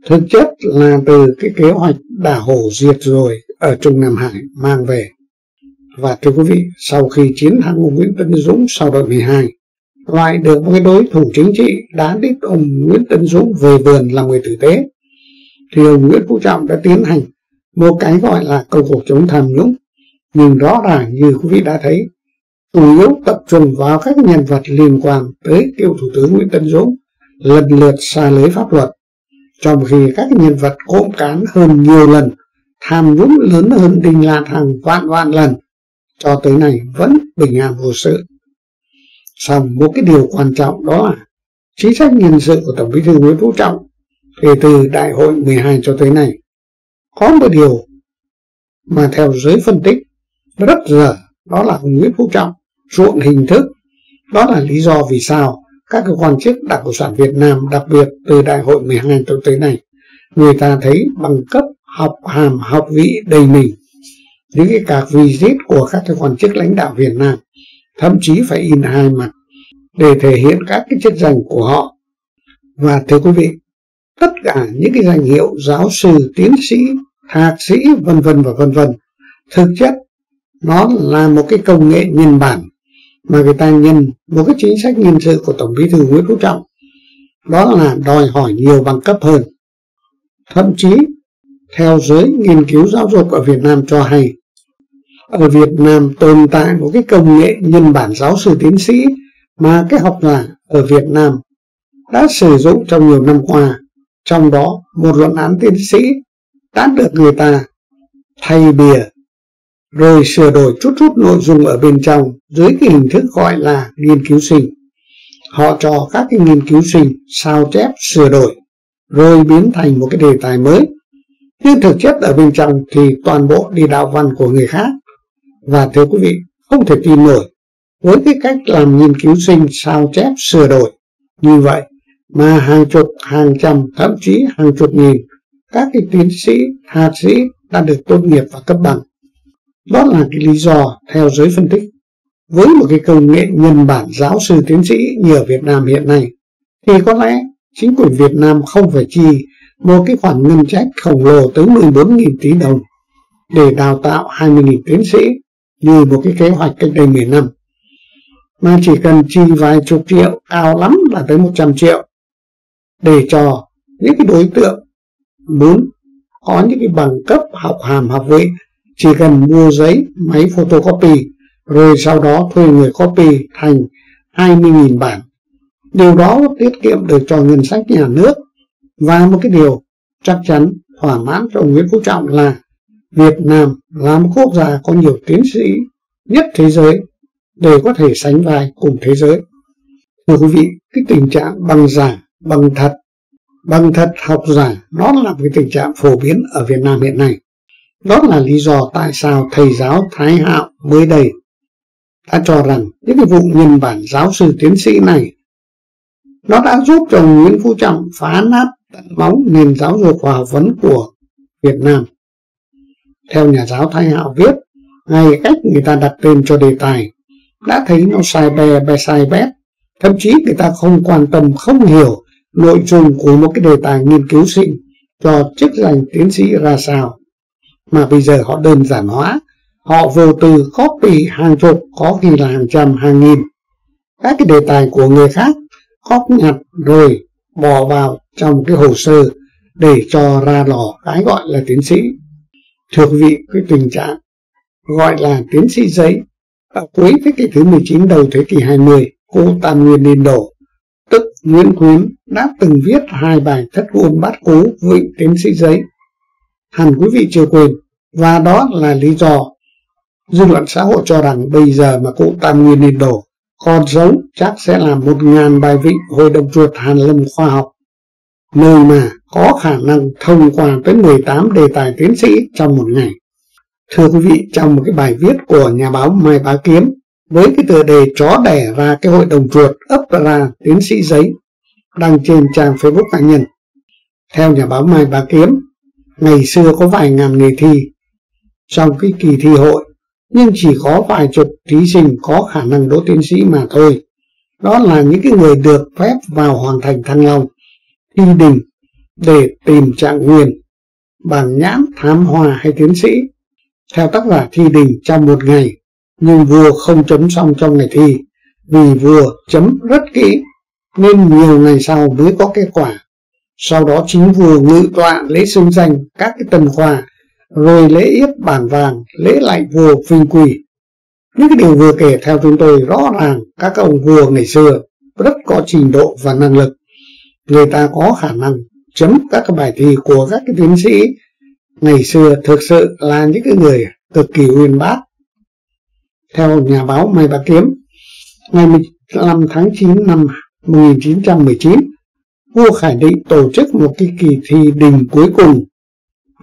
Thực chất là từ cái kế hoạch đả hổ diệt rồi ở Trung Nam Hải mang về. Và thưa quý vị, sau khi chiến thắng của Nguyễn Tân Dũng sau đợt 12, loại được một cái đối thủ chính trị đã đích ông Nguyễn Tân Dũng về vườn làm người tử tế, thì ông Nguyễn Phú Trọng đã tiến hành một cái gọi là công cuộc chống tham nhũng. Nhưng rõ ràng như quý vị đã thấy, chủ yếu tập trung vào các nhân vật liên quan tới cựu Thủ tướng Nguyễn Tân Dũng lần lượt xa lưới pháp luật, trong khi các nhân vật cộm cán hơn nhiều lần tham nhũng lớn hơn Đình Lạt hàng vạn vạn lần, cho tới nay vẫn bình an vô sự. Xong một cái điều quan trọng đó là chính sách nhân sự của Tổng bí thư Nguyễn Phú Trọng kể từ đại hội 12 cho tới nay. Có một điều mà theo giới phân tích rất dở đó là Nguyễn Phú Trọng ruộng hình thức. Đó là lý do vì sao các cơ quan chức Đảng Cộng sản Việt Nam đặc biệt từ đại hội 12 cho tới nay người ta thấy bằng cấp học hàm, học vị đầy mình. Những cái cạc visit của các cái quan chức lãnh đạo Việt Nam, thậm chí phải in hai mặt để thể hiện các cái chức danh của họ. Và thưa quý vị, tất cả những cái danh hiệu giáo sư, tiến sĩ, thạc sĩ, vân vân và vân vân, thực chất nó là một cái công nghệ nhân bản mà người ta nhân một cái chính sách nhân sự của tổng bí thư nguyễn phú trọng. Đó là đòi hỏi nhiều bằng cấp hơn. Thậm chí theo giới nghiên cứu giáo dục ở Việt Nam cho hay, ở Việt Nam tồn tại một cái công nghệ nhân bản giáo sư tiến sĩ mà cái học giả ở Việt Nam đã sử dụng trong nhiều năm qua trong đó, một luận án tiến sĩ đã được người ta thay bìa, rồi sửa đổi chút chút nội dung ở bên trong dưới cái hình thức gọi là nghiên cứu sinh. Họ cho các cái nghiên cứu sinh sao chép sửa đổi, rồi biến thành một cái đề tài mới nhưng thực chất ở bên trong thì toàn bộ đi đạo văn của người khác. Và thưa quý vị, không thể tin nổi với cái cách làm nghiên cứu sinh sao chép sửa đổi như vậy mà hàng chục, hàng trăm, thậm chí hàng chục nghìn các cái tiến sĩ, thạc sĩ đã được tốt nghiệp và cấp bằng. Đó là cái lý do theo giới phân tích. Với một cái công nghệ nhân bản giáo sư tiến sĩ như ở Việt Nam hiện nay, thì có lẽ chính quyền Việt Nam không phải chi một cái khoản ngân sách khổng lồ tới 14.000 tỷ đồng để đào tạo 20.000 tiến sĩ như một cái kế hoạch cách đây 10 năm. Mà chỉ cần chi vài chục triệu, cao lắm là tới 100 triệu để cho những cái đối tượng muốn có những cái bằng cấp học hàm học vị chỉ cần mua giấy máy photocopy rồi sau đó thuê người copy thành 20.000 bản. Điều đó tiết kiệm được cho ngân sách nhà nước và một cái điều chắc chắn thỏa mãn cho Nguyễn Phú Trọng là Việt Nam là một quốc gia có nhiều tiến sĩ nhất thế giới để có thể sánh vai cùng thế giới. Thưa quý vị, cái tình trạng bằng giả, bằng thật, bằng thật học giả nó là một cái tình trạng phổ biến ở Việt Nam hiện nay. Đó là lý do tại sao thầy giáo Thái Hạo mới đây đã cho rằng những cái vụ nhân bản giáo sư tiến sĩ này nó đã giúp cho Nguyễn Phú Trọng phá nát tận máu nền giáo dục và học vấn của Việt Nam. theo nhà giáo Thái Hạo viết, ngay cách người ta đặt tên cho đề tài, đã thấy nó sai bè bè sai bét, thậm chí người ta không quan tâm, không hiểu nội dung của một cái đề tài nghiên cứu sinh cho chức danh tiến sĩ ra sao. Mà bây giờ họ đơn giản hóa, họ vô tư copy hàng chục, có khi là hàng trăm, hàng nghìn. Các cái đề tài của người khác, góp nhặt rồi bỏ vào trong cái hồ sơ để cho ra lò cái gọi là tiến sĩ. Thưa quý vị, cái tình trạng gọi là tiến sĩ giấy ở cuối thế kỷ thứ 19 đầu thế kỷ 20, cô Tam Nguyên Điên Đổ, tức Nguyễn Quyến đã từng viết hai bài thất ngôn bát cú vịnh tiến sĩ giấy. Hẳn quý vị chưa quên, và đó là lý do dư luận xã hội cho rằng bây giờ mà cụ Tam Nguyên Điên Đổ còn sống chắc sẽ là một ngàn bài vị hội đồng chuột Hàn Lâm khoa học nơi mà có khả năng thông qua tới 18 đề tài tiến sĩ trong một ngày. Thưa quý vị, trong một cái bài viết của nhà báo Mai Bá Kiếm với cái tựa đề chó đẻ ra cái hội đồng chuột ấp ra tiến sĩ giấy đăng trên trang Facebook cá nhân. Theo nhà báo Mai Bá Kiếm, ngày xưa có vài ngàn nghề thi trong cái kỳ thi hội nhưng chỉ có vài chục thí sinh có khả năng đỗ tiến sĩ mà thôi. Đó là những cái người được phép vào hoàn thành thăng long, thi đình để tìm trạng nguyên bằng nhãn thám hòa hay tiến sĩ theo tác giả thi đình trong một ngày, nhưng vua không chấm xong trong ngày thi, vì vua chấm rất kỹ, nên nhiều ngày sau mới có kết quả sau đó chính vua ngự tọa lễ xưng danh các cái tần khoa rồi lễ yết bản vàng lễ lại vua vinh quỳ những cái điều vừa kể theo chúng tôi rõ ràng các ông vua ngày xưa rất có trình độ và năng lực người ta có khả năng chấm các cái bài thi của các cái tiến sĩ ngày xưa thực sự là những cái người cực kỳ uyên bác. Theo nhà báo Mai Bá Kiếm, ngày 15 tháng 9 năm 1919, vua Khải Định tổ chức một cái kỳ thi đình cuối cùng.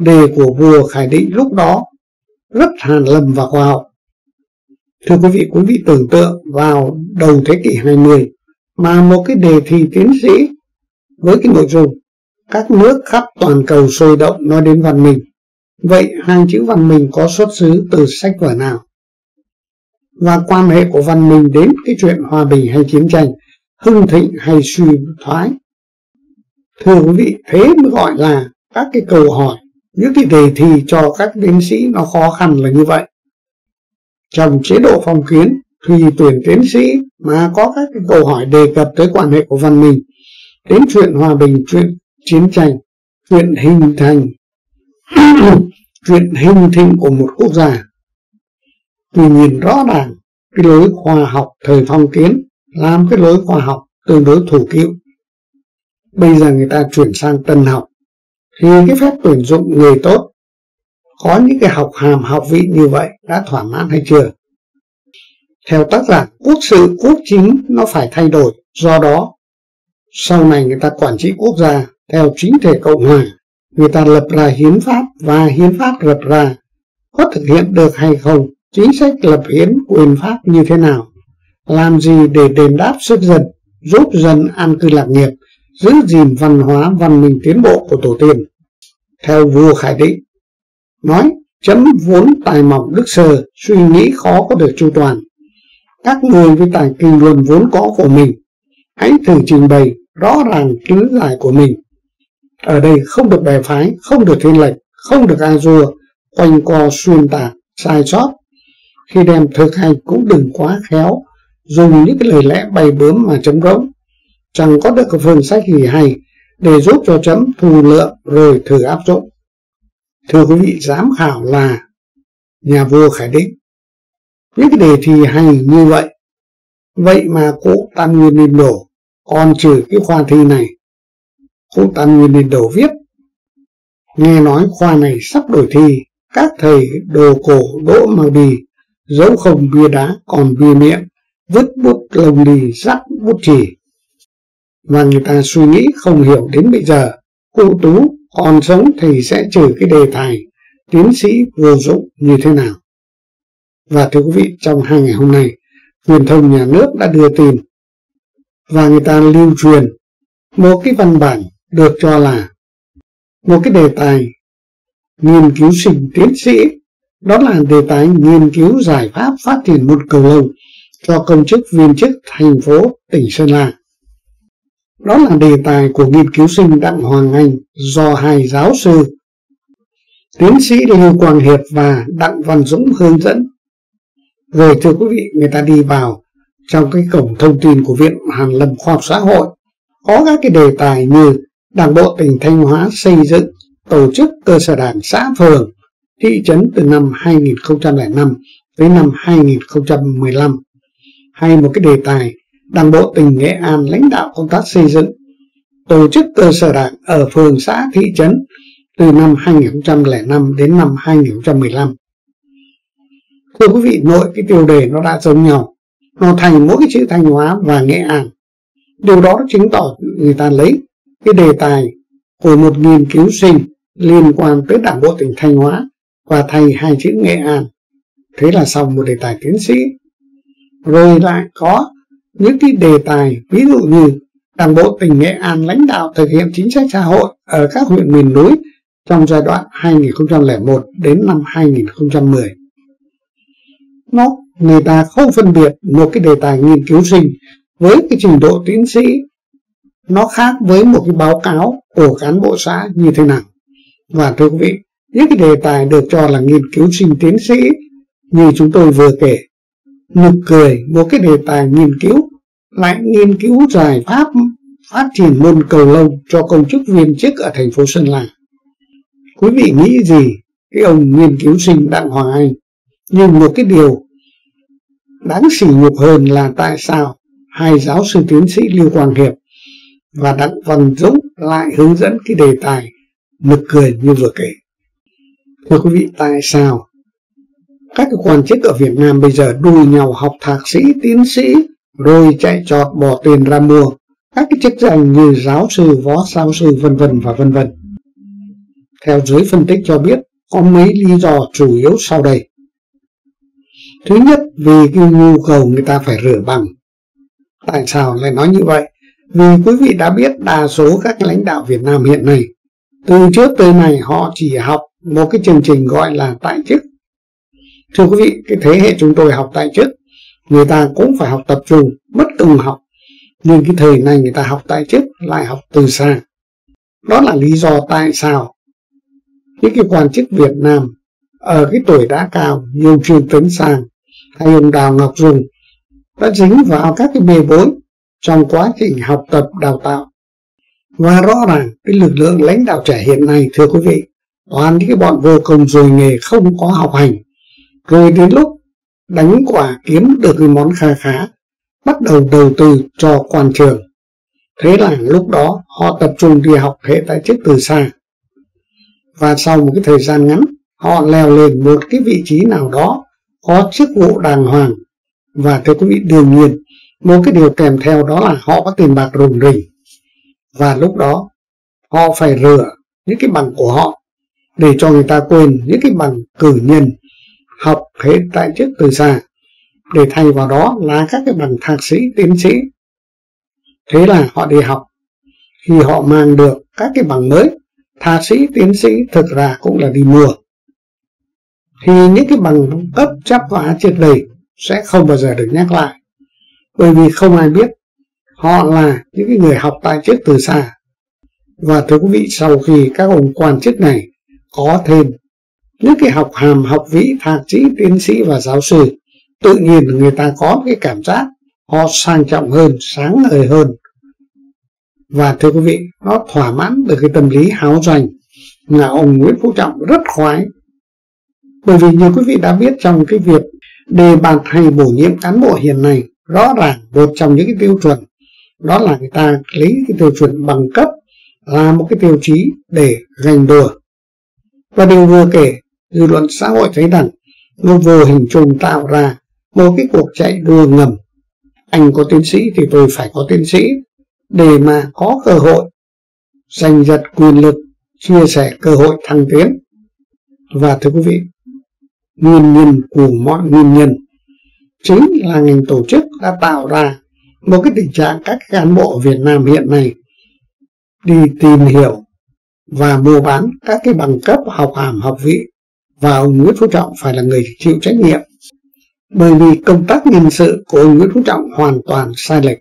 Đề của vua Khải Định lúc đó rất hàn lâm và khoa học. Thưa quý vị, quý vị tưởng tượng vào đầu thế kỷ 20 mà một cái đề thi tiến sĩ với cái nội dung các nước khắp toàn cầu sôi động nói đến văn minh. Vậy hàng chữ văn minh có xuất xứ từ sách vở nào? Và quan hệ của văn minh đến cái chuyện hòa bình hay chiến tranh, hưng thịnh hay suy thoái? Thưa quý vị, thế mới gọi là các cái câu hỏi, những cái đề thi cho các tiến sĩ nó khó khăn là như vậy. Trong chế độ phong kiến, thì tuyển tiến sĩ mà có các cái câu hỏi đề cập tới quan hệ của văn minh đến chuyện hòa bình, chuyện chiến tranh, chuyện hình thành, [CLEARS THROAT] chuyện hình thành của một quốc gia. Tuy nhìn rõ ràng cái lối khoa học thời phong kiến làm cái lối khoa học tương đối thủ cựu. Bây giờ người ta chuyển sang tân học, thì cái phép tuyển dụng người tốt có những cái học hàm học vị như vậy đã thỏa mãn hay chưa? Theo tác giả, quốc sự quốc chính nó phải thay đổi, do đó sau này người ta quản trị quốc gia theo chính thể Cộng Hòa, người ta lập ra hiến pháp và hiến pháp lập ra có thực hiện được hay không, chính sách lập hiến quyền pháp như thế nào, làm gì để đền đáp sức dân, giúp dân an cư lạc nghiệp, giữ gìn văn hóa văn minh tiến bộ của tổ tiên. Theo vua Khải Định, nói chấm vốn tài mỏng đức sơ, suy nghĩ khó có được chu toàn. Các người với tài kinh luận vốn có của mình, hãy thử trình bày rõ ràng chữ giải của mình. Ở đây không được bè phái, không được thiên lệch, không được a dua, quanh co xuyên tạc, sai sót. Khi đem thực hành cũng đừng quá khéo, dùng những cái lời lẽ bày bướm mà chấm rỗng. Chẳng có được phương sách gì hay để giúp cho chấm thù lượng rồi thử áp dụng. Thưa quý vị, giám khảo là nhà vua Khải Định. Những cái đề thi hay như vậy, vậy mà cụ Tam Nguyên Liên Đổ còn trừ cái khoa thi này cụ tam nguyên Liên Đổ viết nghe nói khoa này sắp đổi thi các thầy đồ cổ đỗ màu đi dấu không bia đá còn bia miệng vứt bút lồng đi rắc bút chỉ và người ta suy nghĩ không hiểu đến bây giờ, cụ tú còn sống thì sẽ trừ cái đề tài tiến sĩ vô dụng như thế nào và thưa quý vị, trong hai ngày hôm nay, truyền thông nhà nước đã đưa tin và người ta lưu truyền một cái văn bản được cho là một cái đề tài nghiên cứu sinh tiến sĩ đó là đề tài nghiên cứu giải pháp phát triển một cầu lông cho công chức viên chức thành phố tỉnh Sơn La. Đó là đề tài của nghiên cứu sinh Đặng Hoàng Anh do hai giáo sư tiến sĩ Lưu Quang Hiệp và Đặng Văn Dũng hướng dẫn. Rồi thưa quý vị, người ta đi vào trong cái cổng thông tin của Viện Hàn Lâm Khoa học Xã hội có các cái đề tài như Đảng bộ tỉnh Thanh Hóa xây dựng tổ chức cơ sở đảng xã phường thị trấn từ năm 2005 tới năm 2015 hay một cái đề tài Đảng bộ tỉnh Nghệ An lãnh đạo công tác xây dựng tổ chức cơ sở đảng ở phường xã thị trấn từ năm 2005 đến năm 2015. Thưa quý vị, nội cái tiêu đề nó đã giống nhau, nó thành mỗi cái chữ Thanh Hóa và Nghệ An. Điều đó chứng tỏ người ta lấy cái đề tài của một nghiên cứu sinh liên quan tới đảng bộ tỉnh Thanh Hóa và thay hai chữ Nghệ An. Thế là xong một đề tài tiến sĩ. Rồi lại có những cái đề tài ví dụ như đảng bộ tỉnh Nghệ An lãnh đạo thực hiện chính sách xã hội ở các huyện miền núi trong giai đoạn 2001 đến năm 2010. Nó người ta không phân biệt một cái đề tài nghiên cứu sinh với cái trình độ tiến sĩ nó khác với một cái báo cáo của cán bộ xã như thế nào. Và thưa quý vị, những cái đề tài được cho là nghiên cứu sinh tiến sĩ như chúng tôi vừa kể. Nực cười một cái đề tài nghiên cứu lại nghiên cứu giải pháp phát triển môn cầu lông cho công chức viên chức ở thành phố Sơn La. Quý vị nghĩ gì cái ông nghiên cứu sinh Đặng Hoàng Anh nhưng một cái điều đáng sỉ nhục hơn là tại sao hai giáo sư tiến sĩ Lưu Quang Hiệp và Đặng Văn Dũng lại hướng dẫn cái đề tài nực cười như vừa kể. Thưa quý vị, tại sao các cái quan chức ở Việt Nam bây giờ đùi nhau học thạc sĩ, tiến sĩ, rồi chạy trọt bỏ tiền ra mua các cái chức danh như giáo sư, võ giáo sư, vân vân và vân vân. Theo giới phân tích cho biết, có mấy lý do chủ yếu sau đây. Thứ nhất, vì cái nhu cầu người ta phải rửa bằng. Tại sao lại nói như vậy? Vì quý vị đã biết đa số các lãnh đạo Việt Nam hiện nay, từ trước tới nay họ chỉ học một cái chương trình gọi là tại chức. Thưa quý vị, cái thế hệ chúng tôi học tại chức, người ta cũng phải học tập trung, bất cùng học. Nhưng cái thời này người ta học tại chức lại học từ xa. Đó là lý do tại sao những cái quan chức Việt Nam ở cái tuổi đã cao như ông Trương Tấn Sang hay ông Đào Ngọc Dung đã dính vào các cái bề bối trong quá trình học tập đào tạo. Và rõ ràng cái lực lượng lãnh đạo trẻ hiện nay thưa quý vị toàn những cái bọn vô công rồi nghề không có học hành rồi đến lúc đánh quả kiếm được cái món kha khá, bắt đầu đầu tư cho quan trường. Thế là lúc đó họ tập trung đi học hệ tại chức từ xa. Và sau một cái thời gian ngắn, họ leo lên một cái vị trí nào đó có chức vụ đàng hoàng. Và thưa quý vị đương nhiên, một cái điều kèm theo đó là họ có tiền bạc rủng rỉnh. Và lúc đó, họ phải rửa những cái bằng của họ để cho người ta quên những cái bằng cử nhân học hết tại chức từ xa. Để thay vào đó là các cái bằng thạc sĩ, tiến sĩ. Thế là họ đi học. Khi họ mang được các cái bằng mới, thạc sĩ, tiến sĩ thực ra cũng là đi mua thì những cái bằng cấp chấp hóa trước đây sẽ không bao giờ được nhắc lại. Bởi vì không ai biết họ là những cái người học tại chức từ xa. Và thưa quý vị, sau khi các ông quan chức này có thêm những cái học hàm học vĩ thạc sĩ, tiến sĩ và giáo sư, tự nhiên người ta có cái cảm giác họ sang trọng hơn, sáng ngời hơn. Và thưa quý vị, nó thỏa mãn được cái tâm lý háo doanh là ông Nguyễn Phú Trọng rất khoái. Bởi vì như quý vị đã biết trong cái việc đề bạt hay bổ nhiệm cán bộ hiện nay, rõ ràng một trong những cái tiêu chuẩn đó là người ta lấy cái tiêu chuẩn bằng cấp, là một cái tiêu chí để gành đùa. Và điều vừa kể dư luận xã hội thấy rằng nó vô hình chung tạo ra một cái cuộc chạy đua ngầm. Anh có tiến sĩ thì tôi phải có tiến sĩ. Để mà có cơ hội giành giật quyền lực, chia sẻ cơ hội thăng tiến. Và thưa quý vị, nguyên nhân của mọi nguyên nhân chính là ngành tổ chức đã tạo ra một cái tình trạng các cán bộ Việt Nam hiện nay đi tìm hiểu và mua bán các cái bằng cấp học hàm học vị và ông Nguyễn Phú Trọng phải là người chịu trách nhiệm bởi vì công tác nhân sự của ông Nguyễn Phú Trọng hoàn toàn sai lệch.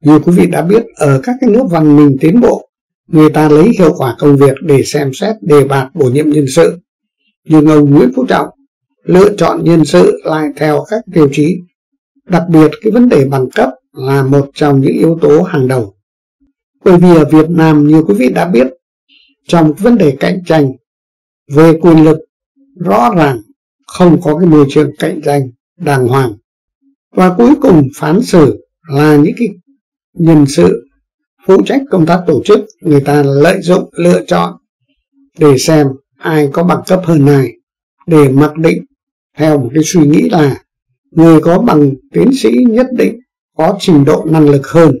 Như quý vị đã biết, ở các cái nước văn minh tiến bộ, người ta lấy hiệu quả công việc để xem xét đề bạt bổ nhiệm nhân sự. Nhưng ông Nguyễn Phú Trọng lựa chọn nhân sự lại theo các tiêu chí. Đặc biệt cái vấn đề bằng cấp là một trong những yếu tố hàng đầu. Bởi vì ở Việt Nam như quý vị đã biết, trong vấn đề cạnh tranh về quyền lực rõ ràng không có cái môi trường cạnh tranh đàng hoàng. Và cuối cùng phán xử là những cái nhân sự phụ trách công tác tổ chức người ta lợi dụng, lựa chọn để xem ai có bằng cấp hơn ai để mặc định theo một cái suy nghĩ là người có bằng tiến sĩ nhất định có trình độ năng lực hơn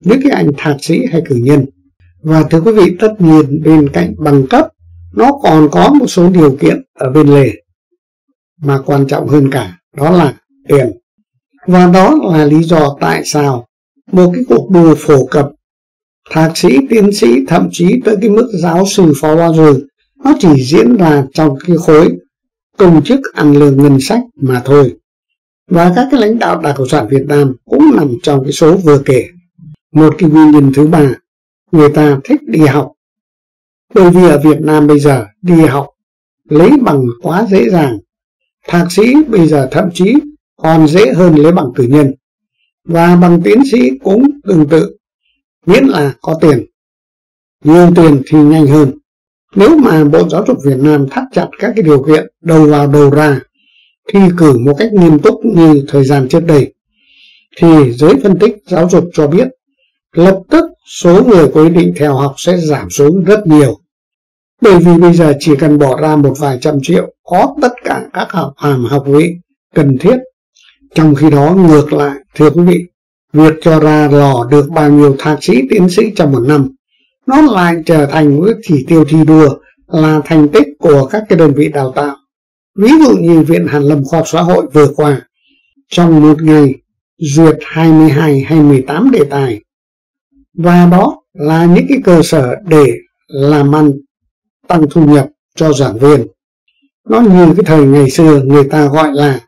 những cái anh thạc sĩ hay cử nhân và thưa quý vị, tất nhiên bên cạnh bằng cấp nó còn có một số điều kiện ở bên lề mà quan trọng hơn cả, đó là tiền. Và đó là lý do tại sao một cái cuộc đua phổ cập, thạc sĩ, tiến sĩ, thậm chí tới cái mức giáo sư phó giáo sư nó chỉ diễn ra trong cái khối công chức ăn lương ngân sách mà thôi. Và các cái lãnh đạo đảng cộng sản việt nam cũng nằm trong cái số vừa kể. Một cái nguyên nhân thứ ba, người ta thích đi học bởi vì ở việt nam bây giờ đi học lấy bằng quá dễ dàng, thạc sĩ bây giờ thậm chí còn dễ hơn lấy bằng cử nhân và bằng tiến sĩ cũng tương tự, miễn là có tiền. Nhiều tiền thì nhanh hơn. Nếu mà bộ giáo dục việt nam thắt chặt các cái điều kiện đầu vào đầu ra, thi cử một cách nghiêm túc như thời gian trước đây, thì giới phân tích giáo dục cho biết lập tức số người có ý định theo học sẽ giảm xuống rất nhiều bởi vì bây giờ chỉ cần bỏ ra một vài trăm triệu có tất cả các học hàm học vị cần thiết. Trong khi đó ngược lại, thưa quý vị, việc cho ra lò được bao nhiêu thạc sĩ tiến sĩ trong một năm, nó lại trở thành một chỉ tiêu thi đua là thành tích của các cái đơn vị đào tạo. Ví dụ như Viện Hàn Lâm Khoa học Xã hội vừa qua, trong một ngày duyệt 22 hay 18 đề tài. Và đó là những cái cơ sở để làm ăn tăng thu nhập cho giảng viên. Nó như cái thời ngày xưa người ta gọi là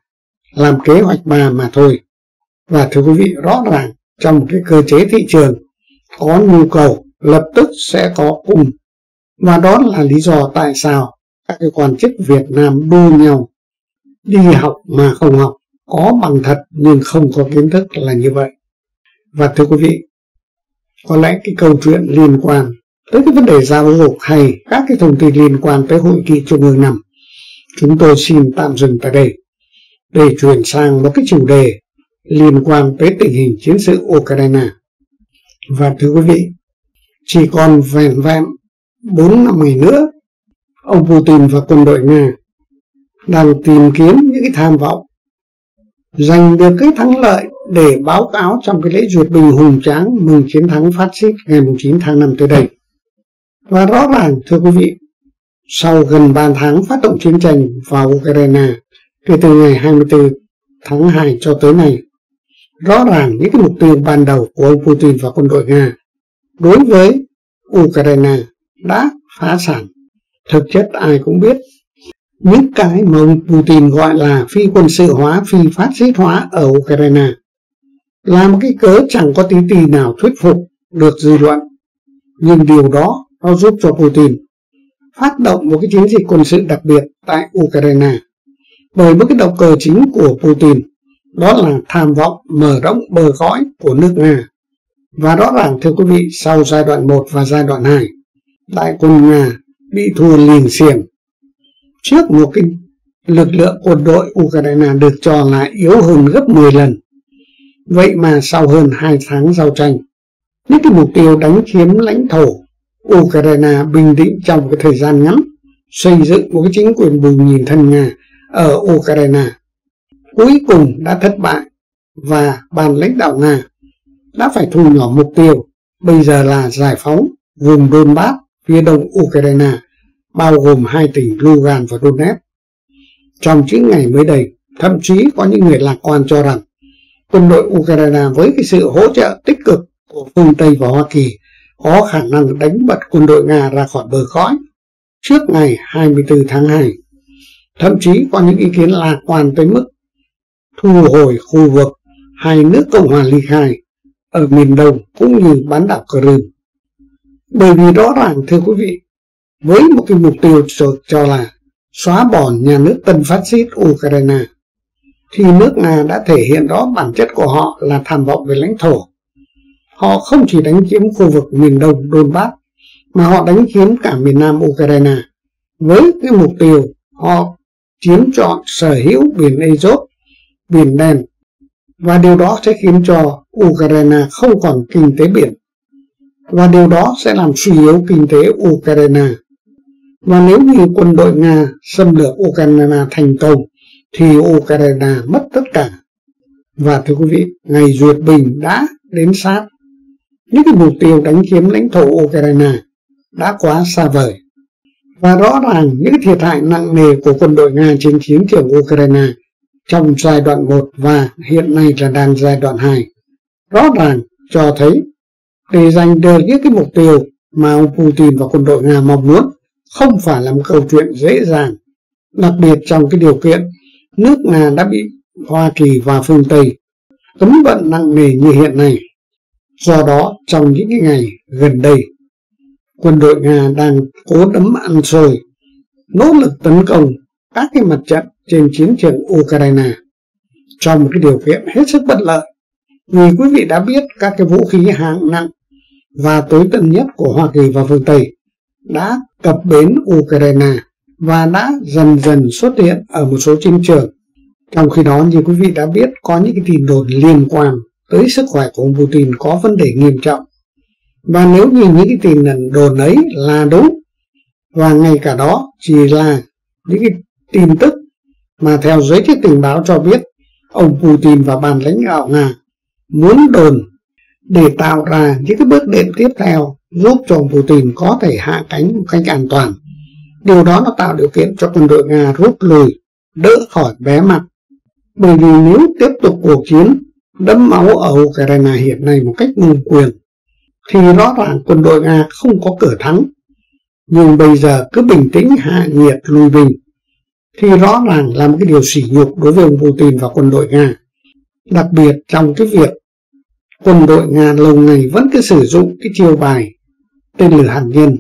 làm kế hoạch bà mà thôi. Và thưa quý vị, rõ ràng trong cái cơ chế thị trường có nhu cầu lập tức sẽ có cung. Và đó là lý do tại sao các cái quan chức Việt Nam đua nhau đi học mà không học, có bằng thật nhưng không có kiến thức là như vậy. Và thưa quý vị, có lẽ cái câu chuyện liên quan tới cái vấn đề giáo dục hay các cái thông tin liên quan tới hội nghị trung ương năm chúng tôi xin tạm dừng tại đây để chuyển sang một cái chủ đề liên quan tới tình hình chiến sự Ukraine. Và thưa quý vị, chỉ còn vẹn vẹn 4 năm ngày nữa, ông Putin và quân đội Nga đang tìm kiếm những cái tham vọng giành được cái thắng lợi để báo cáo trong cái lễ duyệt binh hùng tráng mừng chiến thắng phát xít ngày 9 tháng 5 tới đây. Và rõ ràng, thưa quý vị, sau gần 3 tháng phát động chiến tranh vào Ukraine kể từ ngày 24 tháng 2 cho tới nay, rõ ràng những cái mục tiêu ban đầu của ông Putin và quân đội Nga đối với Ukraine đã phá sản. Thực chất ai cũng biết những cái mà ông Putin gọi là phi quân sự hóa, phi phát xít hóa ở Ukraine là một cái cớ chẳng có tí tì nào thuyết phục được dư luận. Nhưng điều đó nó giúp cho Putin phát động một cái chiến dịch quân sự đặc biệt tại Ukraine. Bởi một cái động cờ chính của Putin đó là tham vọng mở rộng bờ cõi của nước Nga. Và rõ ràng thưa quý vị, sau giai đoạn 1 và giai đoạn 2, đại quân Nga bị thua liền xiềng trước một cái lực lượng quân đội Ukraine được cho là yếu hơn gấp 10 lần. Vậy mà sau hơn 2 tháng giao tranh, những cái mục tiêu đánh chiếm lãnh thổ Ukraine bình định trong cái thời gian ngắn xây dựng một cái chính quyền bù nhìn thân Nga ở Ukraine cuối cùng đã thất bại và ban lãnh đạo Nga đã phải thu nhỏ mục tiêu bây giờ là giải phóng vùng Donbass phía đông Ukraine bao gồm hai tỉnh Lugan và Donetsk. Trong những ngày mới đây, thậm chí có những người lạc quan cho rằng quân đội Ukraine với cái sự hỗ trợ tích cực của phương Tây và Hoa Kỳ có khả năng đánh bật quân đội Nga ra khỏi bờ cõi trước ngày 24 tháng 2. Thậm chí có những ý kiến lạc quan tới mức thu hồi khu vực hai nước Cộng hòa ly khai ở miền Đông cũng như bán đảo Crimea. Bởi vì rõ ràng thưa quý vị, với một cái mục tiêu cho, cho là xóa bỏ nhà nước tân phát xít Ukraine, thì nước Nga đã thể hiện rõ bản chất của họ là tham vọng về lãnh thổ. Họ không chỉ đánh chiếm khu vực miền Đông Donbass, mà họ đánh chiếm cả miền Nam Ukraine. Với cái mục tiêu họ chiếm trọn sở hữu biển Azov, biển đen, và điều đó sẽ khiến cho Ukraine không còn kinh tế biển và điều đó sẽ làm suy yếu kinh tế Ukraine. Và nếu như quân đội Nga xâm lược Ukraine thành công, thì Ukraine mất tất cả. Và thưa quý vị, ngày duyệt bình đã đến sát. Những cái mục tiêu đánh chiếm lãnh thổ Ukraine đã quá xa vời. Và rõ ràng những thiệt hại nặng nề của quân đội Nga trên chiến trường Ukraine trong giai đoạn 1 và hiện nay là đang giai đoạn 2 rõ ràng cho thấy để giành được những cái mục tiêu mà ông Putin và quân đội Nga mong muốn không phải là một câu chuyện dễ dàng, đặc biệt trong cái điều kiện nước Nga đã bị Hoa Kỳ và phương Tây cấm vận nặng nề như hiện nay. Do đó, trong những ngày gần đây, quân đội Nga đang cố đấm ăn sôi, nỗ lực tấn công các cái mặt trận trên chiến trường Ukraine trong một cái điều kiện hết sức bất lợi. Vì quý vị đã biết các cái vũ khí hạng nặng và tối tân nhất của Hoa Kỳ và phương Tây đã cập bến Ukraine và đã dần dần xuất hiện ở một số chiến trường. Trong khi đó, như quý vị đã biết, có những cái tin đồn liên quan tới sức khỏe của ông Putin có vấn đề nghiêm trọng. Và nếu như những cái tin đồn ấy là đúng, và ngay cả đó chỉ là những cái tin tức mà theo giới chức tình báo cho biết, ông Putin và ban lãnh đạo Nga muốn đồn để tạo ra những cái bước đệm tiếp theo giúp cho ông Putin có thể hạ cánh một cách an toàn. Điều đó nó tạo điều kiện cho quân đội Nga rút lui, đỡ khỏi bé mặt. Bởi vì nếu tiếp tục cuộc chiến đẫm máu ở Ukraine hiện nay một cách ngừng quyền, thì rõ ràng quân đội Nga không có cửa thắng. Nhưng bây giờ cứ bình tĩnh hạ nhiệt lui bình thì rõ ràng là một cái điều sỉ nhục đối với ông Putin và quân đội Nga. Đặc biệt trong cái việc quân đội Nga lâu ngày vẫn cứ sử dụng cái chiêu bài tên lửa hạt nhân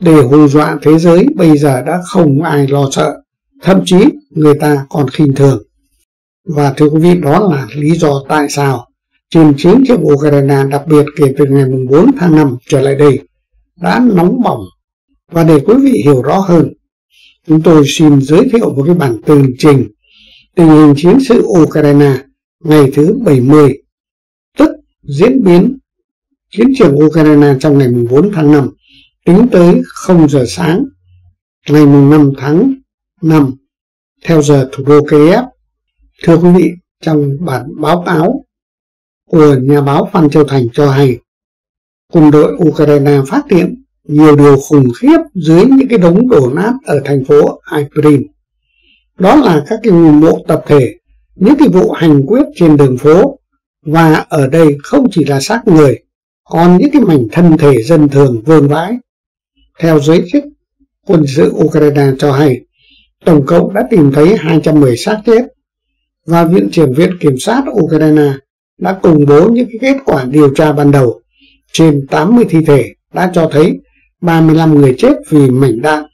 để hù dọa thế giới bây giờ đã không ai lo sợ, thậm chí người ta còn khinh thường. Và thưa quý vị, đó là lý do tại sao trên chiến trường Ukraine đặc biệt kể từ ngày 4 tháng 5 trở lại đây đã nóng bỏng. Và để quý vị hiểu rõ hơn, chúng tôi xin giới thiệu một cái bản tường trình tình hình chiến sự Ukraine ngày thứ 70, tức diễn biến chiến trường Ukraine trong ngày 4 tháng 5 tính tới 0 giờ sáng ngày 5 tháng 5 theo giờ thủ đô Kiev. Thưa quý vị, trong bản báo cáo của nhà báo Phan Châu Thành cho hay quân đội Ukraine phát hiện nhiều điều khủng khiếp dưới những cái đống đổ nát ở thành phố Irpin. Đó là các cái ngôi mộ tập thể những cái vụ hành quyết trên đường phố và ở đây không chỉ là xác người còn những cái mảnh thân thể dân thường vương vãi theo giới chức quân sự Ukraine cho hay tổng cộng đã tìm thấy 210 xác chết và viện trưởng viện kiểm sát Ukraine đã công bố những kết quả điều tra ban đầu trên 80 thi thể đã cho thấy 35 người chết vì mảnh đạn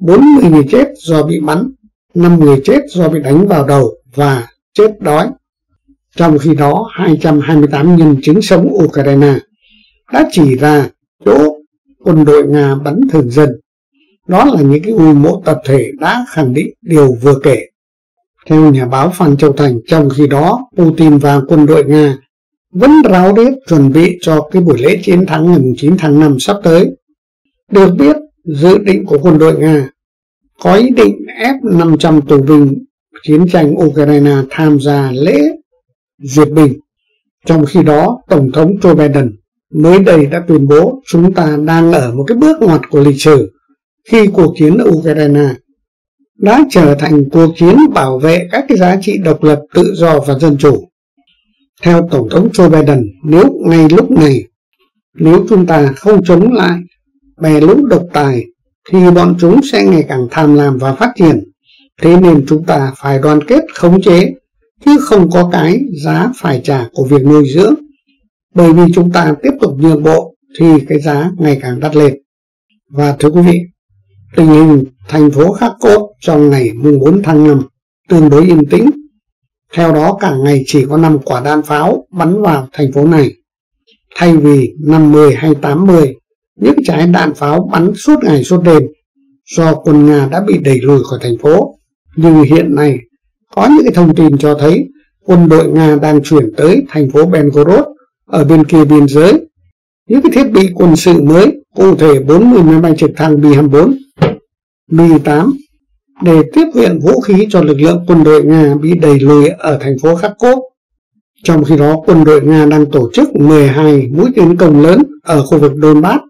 40 người chết do bị bắn 5 người chết do bị đánh vào đầu và chết đói. Trong khi đó, 228 nhân chứng sống Ukraine đã chỉ ra chỗ quân đội Nga bắn thường dân. Đó là những cái ngôi mộ tập thể đã khẳng định điều vừa kể. Theo nhà báo Phan Châu Thành, trong khi đó, Putin và quân đội Nga vẫn ráo riết chuẩn bị cho cái buổi lễ chiến thắng ngày 9 tháng 5 sắp tới. Được biết, dự định của quân đội Nga có ý định ép 500 tù binh chiến tranh Ukraine tham gia lễ duyệt binh. Trong khi đó, Tổng thống Joe Biden mới đây đã tuyên bố chúng ta đang ở một cái bước ngoặt của lịch sử khi cuộc chiến ở Ukraine đã trở thành cuộc chiến bảo vệ các cái giá trị độc lập, tự do và dân chủ. Theo Tổng thống Joe Biden, nếu ngay lúc này Nếu chúng ta không chống lại bè lũ độc tài thì bọn chúng sẽ ngày càng tham lam và phát triển. Thế nên chúng ta phải đoàn kết khống chế chứ không có cái giá phải trả của việc nuôi dưỡng. Bởi vì chúng ta tiếp tục nhượng bộ thì cái giá ngày càng đắt lên. Và thưa quý vị, tình hình thành phố Kharkov trong ngày mùng 4 tháng 5 tương đối yên tĩnh. Theo đó cả ngày chỉ có 5 quả đạn pháo bắn vào thành phố này. Thay vì 50 hay 80, những trái đạn pháo bắn suốt ngày suốt đêm do quân Nga đã bị đẩy lùi khỏi thành phố. Nhưng hiện nay có những cái thông tin cho thấy quân đội Nga đang chuyển tới thành phố Belgorod ở bên kia biên giới. Những cái thiết bị quân sự mới, cụ thể 40 máy bay trực thăng B-24, B-8 để tiếp viện vũ khí cho lực lượng quân đội Nga bị đẩy lùi ở thành phố Kharkov. Trong khi đó, quân đội Nga đang tổ chức 12 mũi tiến công lớn ở khu vực Donbass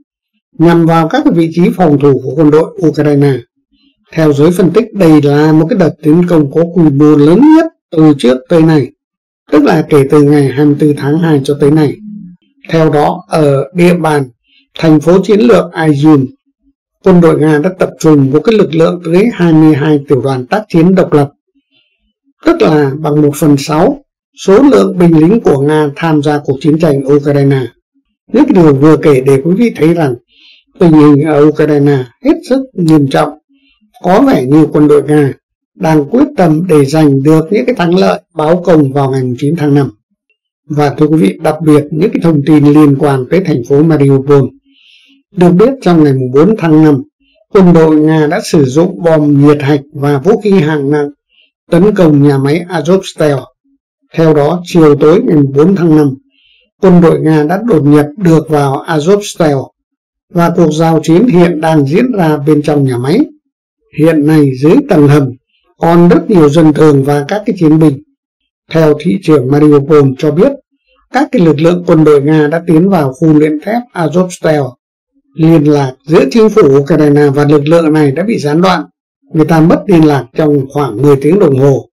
nhằm vào các vị trí phòng thủ của quân đội Ukraine. Theo giới phân tích, đây là một cái đợt tiến công có quy mô lớn nhất từ trước tới nay, tức là kể từ ngày 24 tháng 2 cho tới nay. Theo đó, ở địa bàn thành phố chiến lược Izium, quân đội Nga đã tập trung một cái lực lượng tới 22 tiểu đoàn tác chiến độc lập, tức là bằng 1 phần 6 số lượng binh lính của Nga tham gia cuộc chiến tranh Ukraine. Những điều vừa kể để quý vị thấy rằng tình hình ở Ukraine hết sức nghiêm trọng có vẻ như quân đội Nga đang quyết tâm để giành được những cái thắng lợi báo công vào ngày 9 tháng 5. Và thưa quý vị, đặc biệt những cái thông tin liên quan tới thành phố Mariupol. Được biết trong ngày 4 tháng 5, quân đội Nga đã sử dụng bom nhiệt hạch và vũ khí hạng nặng tấn công nhà máy Azovstal. Theo đó, chiều tối ngày 4 tháng 5, quân đội Nga đã đột nhập được vào Azovstal và cuộc giao chiến hiện đang diễn ra bên trong nhà máy. Hiện nay dưới tầng hầm còn rất nhiều dân thường và các cái chiến binh. Theo thị trưởng Mariupol cho biết, các cái lực lượng quân đội Nga đã tiến vào khu luyện thép Azovstal. Liên lạc giữa chính phủ Ukraine và lực lượng này đã bị gián đoạn. Người ta mất liên lạc trong khoảng 10 tiếng đồng hồ.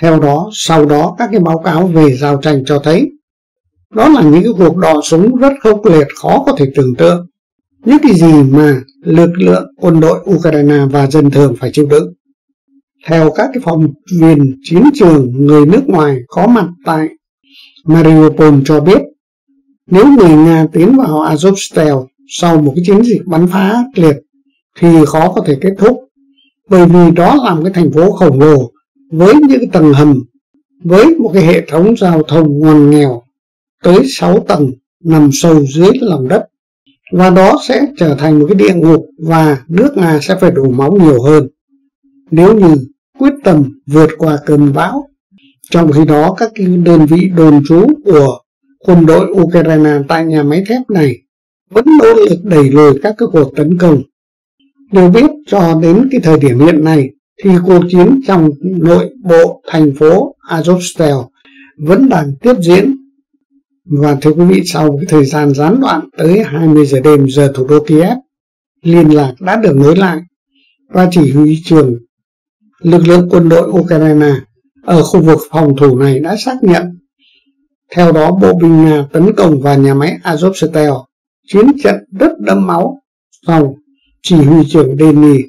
Theo đó, sau đó các cái báo cáo về giao tranh cho thấy đó là những cái cuộc đọ súng rất khốc liệt khó có thể tưởng tượng. Những cái gì mà lực lượng quân đội Ukraine và dân thường phải chịu đựng. Theo các cái phòng viên chiến trường người nước ngoài có mặt tại Mariupol cho biết, nếu người Nga tiến vào Azovstal sau một cái chiến dịch bắn phá liệt thì khó có thể kết thúc, bởi vì đó là một cái thành phố khổng lồ với những cái tầng hầm, với một cái hệ thống giao thông ngoằn nghèo tới 6 tầng nằm sâu dưới lòng đất. Và đó sẽ trở thành một cái địa ngục và nước Nga sẽ phải đổ máu nhiều hơn. Nếu như quyết tâm vượt qua cơn bão. Trong khi đó các đơn vị đồn trú của quân đội Ukraine tại nhà máy thép này vẫn nỗ lực đẩy lùi các cái cuộc tấn công. Đều biết cho đến cái thời điểm hiện nay thì cuộc chiến trong nội bộ thành phố Azovstal vẫn đang tiếp diễn và thưa quý vị, sau cái thời gian gián đoạn tới 20 giờ đêm giờ thủ đô Kiev, liên lạc đã được nối lại và chỉ huy trường lực lượng quân đội Ukraine ở khu vực phòng thủ này đã xác nhận. Theo đó, bộ binh Nga tấn công vào nhà máy Azovstal, chiến trận rất đẫm máu. Sau, chỉ huy trưởng Denis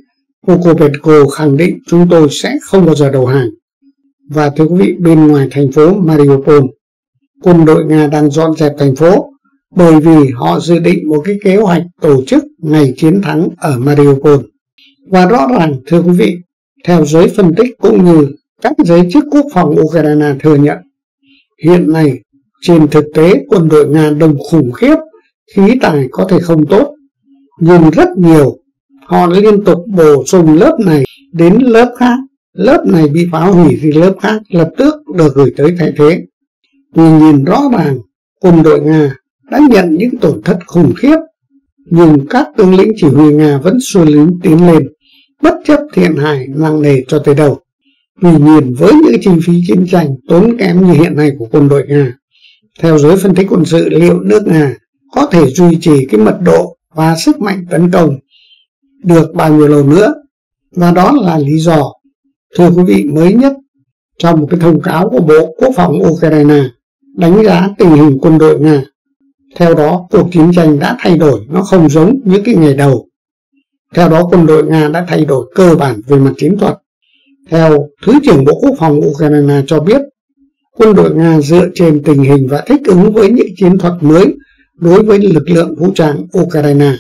Pokopenko khẳng định chúng tôi sẽ không bao giờ đầu hàng. Và thưa quý vị, bên ngoài thành phố Mariupol, quân đội Nga đang dọn dẹp thành phố bởi vì họ dự định một cái kế hoạch tổ chức ngày chiến thắng ở Mariupol. Và rõ ràng, thưa quý vị, theo giới phân tích cũng như các giới chức quốc phòng Ukraine thừa nhận, hiện nay trên thực tế quân đội Nga đông khủng khiếp, khí tài có thể không tốt, nhưng rất nhiều họ liên tục bổ sung lớp này đến lớp khác, lớp này bị phá hủy thì lớp khác lập tức được gửi tới thay thế. nhìn nhìn rõ ràng, quân đội Nga đã nhận những tổn thất khủng khiếp, nhưng các tướng lĩnh chỉ huy Nga vẫn xuôi lính tiến lên, bất chấp thiện hại nặng nề cho tới đầu. Tuy nhiên với những chi phí chiến tranh tốn kém như hiện nay của quân đội Nga, theo giới phân tích quân sự liệu nước Nga có thể duy trì cái mật độ và sức mạnh tấn công được bao nhiêu lâu nữa. Và đó là lý do, thưa quý vị, mới nhất trong một cái thông cáo của Bộ Quốc phòng Ukraine đánh giá tình hình quân đội Nga. Theo đó, cuộc chiến tranh đã thay đổi, nó không giống những cái ngày đầu. Theo đó, quân đội Nga đã thay đổi cơ bản về mặt chiến thuật. Theo Thứ trưởng Bộ Quốc phòng Ukraine cho biết, quân đội Nga dựa trên tình hình và thích ứng với những chiến thuật mới đối với lực lượng vũ trang Ukraine.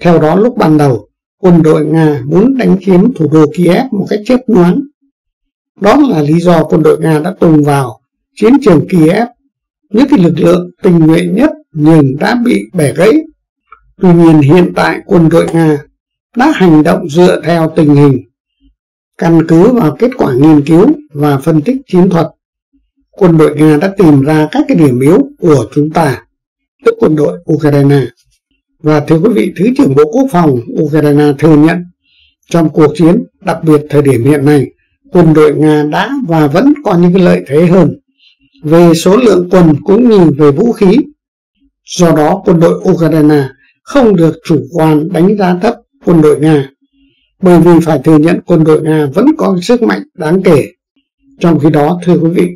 Theo đó, lúc ban đầu, quân đội Nga muốn đánh chiếm thủ đô Kiev một cách chớp nhoáng. Đó là lý do quân đội Nga đã tung vào chiến trường Kiev những cái lực lượng tình nguyện nhất nhưng đã bị bẻ gãy. Tuy nhiên hiện tại quân đội Nga đã hành động dựa theo tình hình, căn cứ vào kết quả nghiên cứu và phân tích chiến thuật. Quân đội Nga đã tìm ra các cái điểm yếu của chúng ta, tức quân đội Ukraine. Và thưa quý vị, Thứ trưởng Bộ Quốc phòng Ukraine thừa nhận trong cuộc chiến, đặc biệt thời điểm hiện nay, quân đội Nga đã và vẫn có những cái lợi thế hơn về số lượng quân cũng như về vũ khí. Do đó, quân đội Ukraine không được chủ quan đánh giá thấp quân đội Nga, bởi vì phải thừa nhận quân đội Nga vẫn có sức mạnh đáng kể. Trong khi đó, thưa quý vị,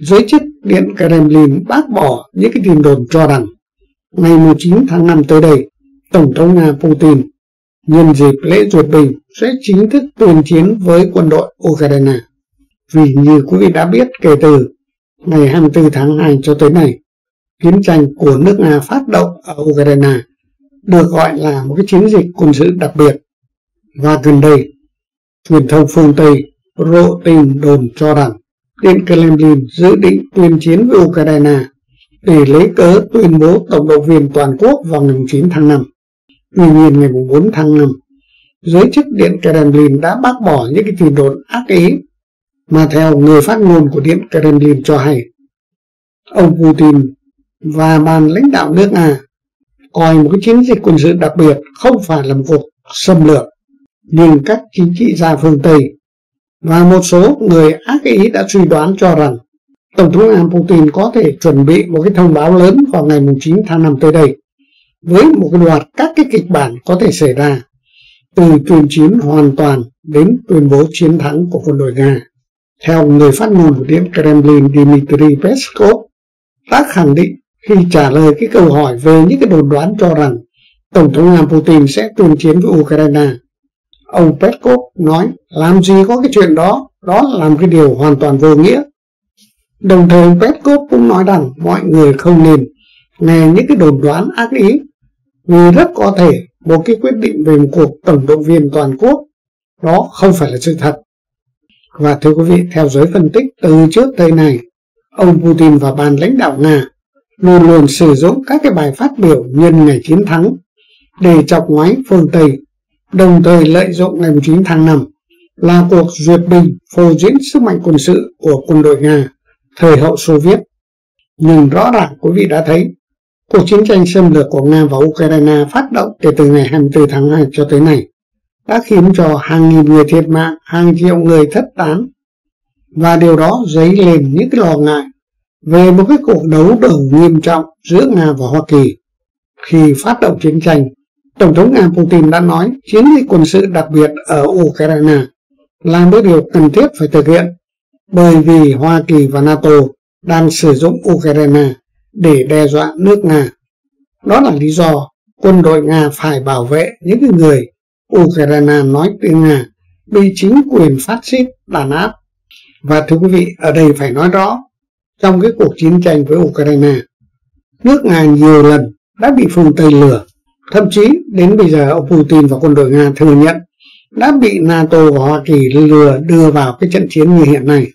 giới chức Điện Kremlin bác bỏ những cái tin đồn cho rằng ngày 19 tháng 5 tới đây, Tổng thống Nga Putin nhân dịp lễ duyệt binh sẽ chính thức tuyên chiến với quân đội Ukraine. Vì như quý vị đã biết kể từ ngày 24 tháng 2 cho tới nay, chiến tranh của nước Nga phát động ở Ukraine được gọi là một cái chiến dịch quân sự đặc biệt. Và gần đây, truyền thông phương Tây rộ tin đồn cho rằng Điện Kremlin dự định tuyên chiến với Ukraine để lấy cớ tuyên bố tổng động viên toàn quốc vào ngày 9 tháng 5. Tuy nhiên ngày 4 tháng 5, giới chức Điện Kremlin đã bác bỏ những cái tin đồn ác ý mà theo người phát ngôn của Điện Kremlin cho hay. Ông Putin và ban lãnh đạo nước Nga coi một cái chiến dịch quân sự đặc biệt không phải là một cuộc xâm lược, nhưng các chính trị gia phương Tây và một số người ác ý đã suy đoán cho rằng Tổng thống Nga Putin có thể chuẩn bị một cái thông báo lớn vào ngày 9 tháng 5 tới đây với một cái loạt các cái kịch bản có thể xảy ra từ tuyên chiến hoàn toàn đến tuyên bố chiến thắng của quân đội Nga. Theo người phát ngôn của Điện Kremlin Dmitry Peskov đã khẳng định khi trả lời cái câu hỏi về những cái đồn đoán cho rằng Tổng thống Nga Putin sẽ tuyên chiến với Ukraine. Ông Peskov nói làm gì có cái chuyện đó, đó là làm cái điều hoàn toàn vô nghĩa. Đồng thời Peskov cũng nói rằng mọi người không nên nghe những cái đồn đoán ác ý vì rất có thể một cái quyết định về một cuộc tổng động viên toàn quốc đó không phải là sự thật. Và thưa quý vị, theo giới phân tích từ trước tới nay, ông Putin và ban lãnh đạo Nga luôn luôn sử dụng các cái bài phát biểu nhân ngày chiến thắng để chọc ngoáy phương Tây, đồng thời lợi dụng ngày 9 tháng 5 là cuộc duyệt binh phô diễn sức mạnh quân sự của quân đội Nga thời hậu Xô Viết. Nhưng rõ ràng quý vị đã thấy, cuộc chiến tranh xâm lược của Nga và Ukraine phát động kể từ ngày 24 tháng 2 cho tới nay đã khiến cho hàng nghìn người thiệt mạng, hàng triệu người thất tán. Và điều đó dấy lên những cái lo ngại về một cái cuộc đấu đầu nghiêm trọng giữa Nga và Hoa Kỳ. Khi phát động chiến tranh, Tổng thống Nga Putin đã nói chiến dịch quân sự đặc biệt ở Ukraine là một điều cần thiết phải thực hiện bởi vì Hoa Kỳ và NATO đang sử dụng Ukraine để đe dọa nước Nga. Đó là lý do quân đội Nga phải bảo vệ những người Ukraine nói tiếng Nga bị chính quyền phát xít đàn áp. Và thưa quý vị, ở đây phải nói rõ, trong cái cuộc chiến tranh với Ukraine, nước Nga nhiều lần đã bị phương Tây lừa. Thậm chí đến bây giờ ông Putin và quân đội Nga thừa nhận đã bị NATO và Hoa Kỳ lừa đưa vào cái trận chiến như hiện nay.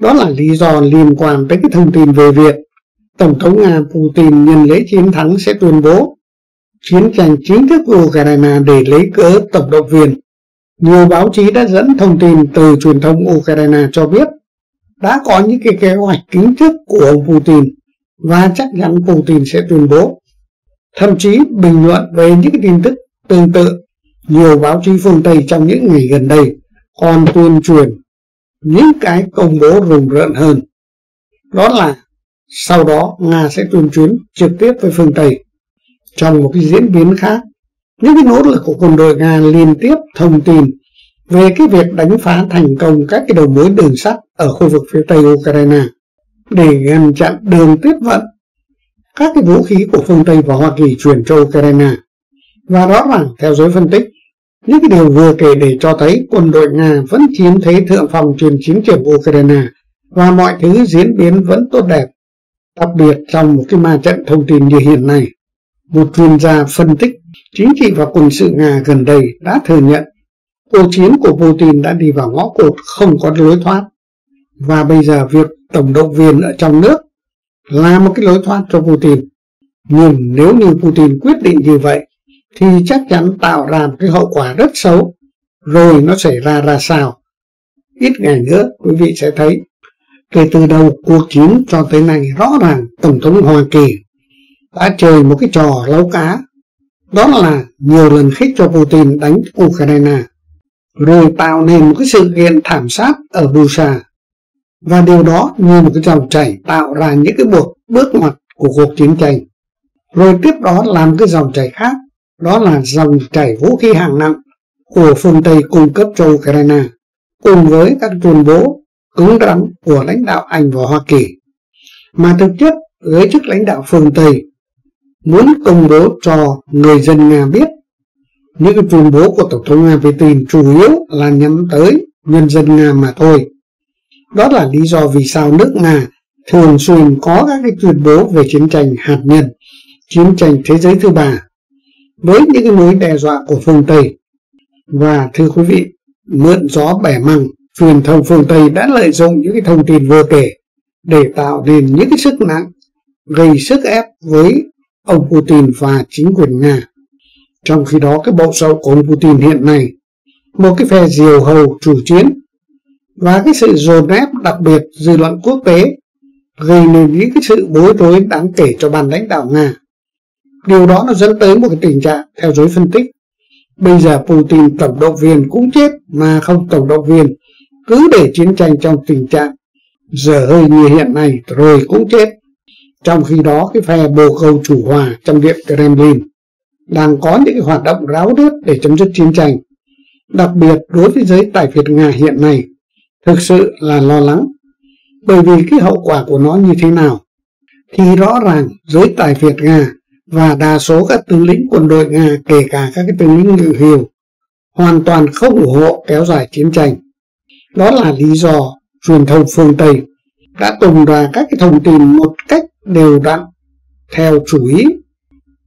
Đó là lý do liên quan tới cái thông tin về việc Tổng thống Nga Putin nhân lễ chiến thắng sẽ tuyên bố chiến tranh chính thức Ukraine để lấy cớ tổng động viên. Nhiều báo chí đã dẫn thông tin từ truyền thông Ukraine cho biết đã có những cái kế hoạch chính thức của ông Putin và chắc chắn Putin sẽ tuyên bố. Thậm chí bình luận về những cái tin tức tương tự, nhiều báo chí phương Tây trong những ngày gần đây còn tuyên truyền những cái công bố rùng rợn hơn. Đó là sau đó Nga sẽ tuyên truyền trực tiếp với phương Tây. Trong một cái diễn biến khác, những cái nỗ lực của quân đội Nga liên tiếp thông tin về cái việc đánh phá thành công các cái đầu mối đường sắt ở khu vực phía tây Ukraine để ngăn chặn đường tiếp vận các cái vũ khí của phương Tây và Hoa Kỳ chuyển cho Ukraine. Và rõ ràng, theo giới phân tích, những cái điều vừa kể để cho thấy quân đội Nga vẫn chiếm thế thượng phòng trên chiến trường Ukraine và mọi thứ diễn biến vẫn tốt đẹp, đặc biệt trong một cái ma trận thông tin như hiện nay. Một chuyên gia phân tích chính trị và quân sự Nga gần đây đã thừa nhận cuộc chiến của Putin đã đi vào ngõ cụt không có lối thoát. Và bây giờ việc tổng động viên ở trong nước là một cái lối thoát cho Putin. Nhưng nếu như Putin quyết định như vậy thì chắc chắn tạo ra một cái hậu quả rất xấu. Rồi nó xảy ra ra sao? Ít ngày nữa quý vị sẽ thấy kể từ đầu cuộc chiến cho tới nay rõ ràng Tổng thống Hoa Kỳ đã chơi một cái trò lấu cá. Đó là nhiều lần khích cho Putin đánh Ukraine, rồi tạo nên một cái sự kiện thảm sát ở Busa. Và điều đó như một cái dòng chảy tạo ra những cái buộc bước ngoặt của cuộc chiến tranh. Rồi tiếp đó làm cái dòng chảy khác, đó là dòng chảy vũ khí hạng nặng của phương Tây cung cấp cho Ukraine, cùng với các tuyên bố cứng rắn của lãnh đạo Anh và Hoa Kỳ. Mà thực chất, giới chức lãnh đạo phương Tây muốn công bố cho người dân Nga biết những tuyên bố của Tổng thống Nga Putin chủ yếu là nhắm tới nhân dân Nga mà thôi. Đó là lý do vì sao nước Nga thường xuyên có các cái tuyên bố về chiến tranh hạt nhân, chiến tranh thế giới thứ ba, với những cái mối đe dọa của phương Tây. Và thưa quý vị, mượn gió bẻ măng, truyền thông phương Tây đã lợi dụng những cái thông tin vừa kể để tạo nên những cái sức nặng, gây sức ép với ông Putin và chính quyền Nga. Trong khi đó cái bộ sậu của ông Putin hiện nay, một cái phe diều hầu chủ chiến và cái sự dồn ép đặc biệt dư luận quốc tế gây nên những cái sự bối rối đáng kể cho ban lãnh đạo Nga. Điều đó nó dẫn tới một cái tình trạng theo giới phân tích. Bây giờ Putin tổng động viên cũng chết mà không tổng động viên, cứ để chiến tranh trong tình trạng giờ hơi như hiện nay rồi cũng chết. Trong khi đó cái phe bồ câu chủ hòa trong điện Kremlin đang có những hoạt động ráo riết để chấm dứt chiến tranh. Đặc biệt đối với giới tài phiệt Nga hiện nay, thực sự là lo lắng. Bởi vì cái hậu quả của nó như thế nào? Thì rõ ràng giới tài phiệt Nga và đa số các tướng lĩnh quân đội Nga kể cả các cái tướng lĩnh ngự hưu hoàn toàn không ủng hộ kéo dài chiến tranh. Đó là lý do truyền thông phương Tây đã tung ra các cái thông tin một cách đều đặn theo chủ ý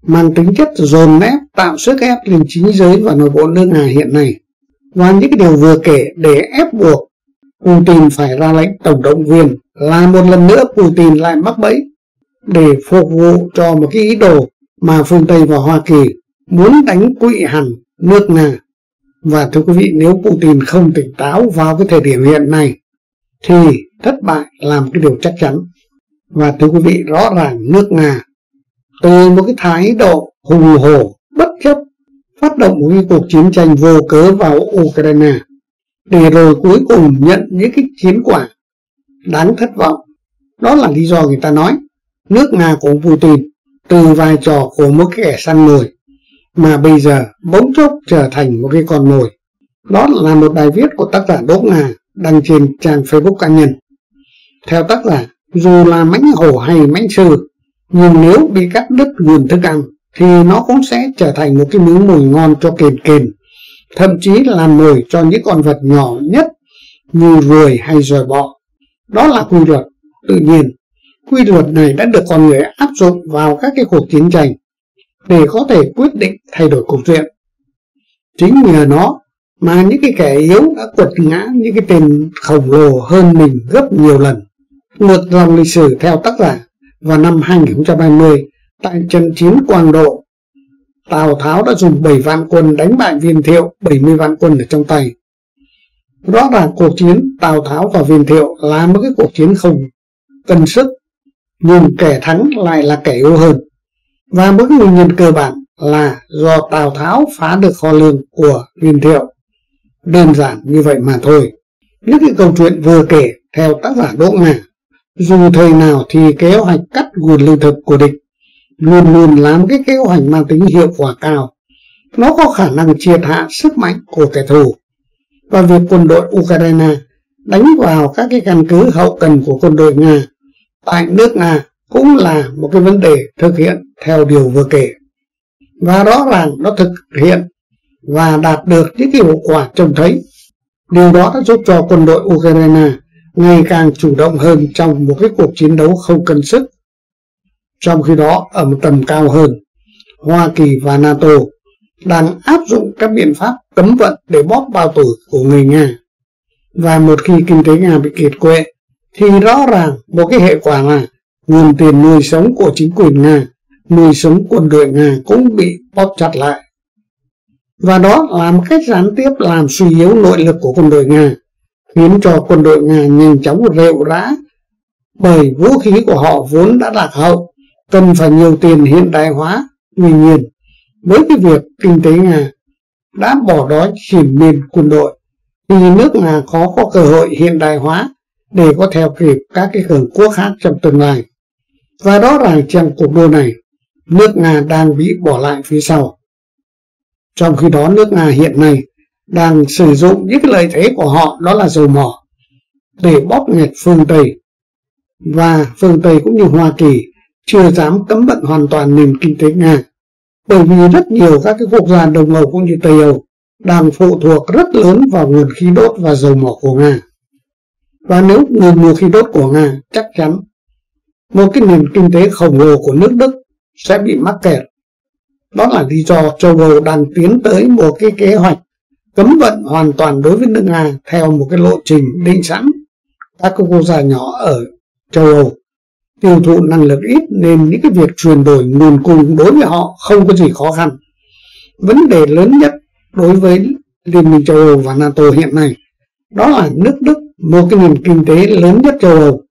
mang tính chất dồn ép tạo sức ép lên chính giới và nội bộ nước Nga hiện nay và những cái điều vừa kể để ép buộc Putin phải ra lệnh tổng động viên là một lần nữa Putin lại mắc bẫy để phục vụ cho một cái ý đồ mà phương Tây và Hoa Kỳ muốn đánh quỵ hẳn nước Nga. Và thưa quý vị, nếu Putin không tỉnh táo vào cái thời điểm hiện nay thì thất bại là một cái điều chắc chắn. Và thưa quý vị, rõ ràng nước Nga từ một cái thái độ hùng hổ, bất chấp phát động một cái cuộc chiến tranh vô cớ vào Ukraine để rồi cuối cùng nhận những cái chiến quả đáng thất vọng. Đó là lý do người ta nói nước Nga của Putin từ vai trò của một kẻ săn mồi mà bây giờ bỗng chốc trở thành một cái con mồi. Đó là một bài viết của tác giả Đỗ Nga đăng trên trang Facebook cá nhân. Theo tác giả, dù là mãnh hổ hay mãnh sư, nhưng nếu bị cắt đứt nguồn thức ăn thì nó cũng sẽ trở thành một cái miếng mồi ngon cho kền kền, thậm chí là mồi cho những con vật nhỏ nhất như ruồi hay rời bọ. Đó là quy luật tự nhiên. Quy luật này đã được con người áp dụng vào các cái cuộc chiến tranh để có thể quyết định thay đổi cục diện. Chính nhờ nó mà những cái kẻ yếu đã quật ngã những cái tên khổng lồ hơn mình gấp nhiều lần. Ngược dòng lịch sử theo tác giả vào năm 2020 tại trận chiến Quang Độ, Tào Tháo đã dùng 7 vạn quân đánh bại Viên Thiệu 70 vạn quân ở trong tay. Rõ ràng cuộc chiến Tào Tháo và Viên Thiệu là một cái cuộc chiến không cân sức, nhưng kẻ thắng lại là kẻ yếu hơn. Và một nguyên nhân cơ bản là do Tào Tháo phá được kho lương của Viên Thiệu. Đơn giản như vậy mà thôi. Những cái câu chuyện vừa kể theo tác giả Đỗ Nga, dù thời nào thì kế hoạch cắt nguồn lương thực của địch luôn luôn làm cái kế hoạch mang tính hiệu quả cao. Nó có khả năng triệt hạ sức mạnh của kẻ thù. Và việc quân đội Ukraine đánh vào các cái căn cứ hậu cần của quân đội Nga tại nước Nga cũng là một cái vấn đề thực hiện theo điều vừa kể. Và rõ ràng nó thực hiện và đạt được những cái hiệu quả trông thấy. Điều đó đã giúp cho quân đội Ukraine ngày càng chủ động hơn trong một cái cuộc chiến đấu không cân sức. Trong khi đó, ở một tầm cao hơn, Hoa Kỳ và NATO đang áp dụng các biện pháp cấm vận để bóp bao tử của người Nga. Và một khi kinh tế Nga bị kiệt quệ, thì rõ ràng một cái hệ quả là nguồn tiền nuôi sống của chính quyền Nga, nuôi sống quân đội Nga cũng bị bóp chặt lại. Và đó là một cách gián tiếp làm suy yếu nội lực của quân đội Nga, khiến cho quân đội Nga nhanh chóng rệu rã, bởi vũ khí của họ vốn đã lạc hậu, cần phải nhiều tiền hiện đại hóa. Tuy nhiên, với cái việc kinh tế Nga đã bỏ đói chìm miền quân đội, thì nước Nga khó có cơ hội hiện đại hóa để có theo kịp các cái cường quốc khác trong tương lai. Và đó là trong cuộc đua này, nước Nga đang bị bỏ lại phía sau. Trong khi đó nước Nga hiện nay đang sử dụng những cái lợi thế của họ, đó là dầu mỏ, để bóp nghẹt phương Tây. Và phương Tây cũng như Hoa Kỳ chưa dám cấm vận hoàn toàn nền kinh tế Nga, bởi vì rất nhiều các cái quốc gia Đông Âu cũng như Tây Âu đang phụ thuộc rất lớn vào nguồn khí đốt và dầu mỏ của Nga. Và nếu nguồn mua khí đốt của Nga, chắc chắn một cái nền kinh tế khổng lồ của nước Đức sẽ bị mắc kẹt. Đó là lý do châu Âu đang tiến tới một cái kế hoạch cấm vận hoàn toàn đối với nước Nga theo một cái lộ trình định sẵn. Các quốc gia nhỏ ở châu Âu tiêu thụ năng lượng ít nên những cái việc chuyển đổi nguồn cung đối với họ không có gì khó khăn. Vấn đề lớn nhất đối với Liên minh châu Âu và NATO hiện nay đó là nước Đức, một cái nền kinh tế lớn nhất châu Âu.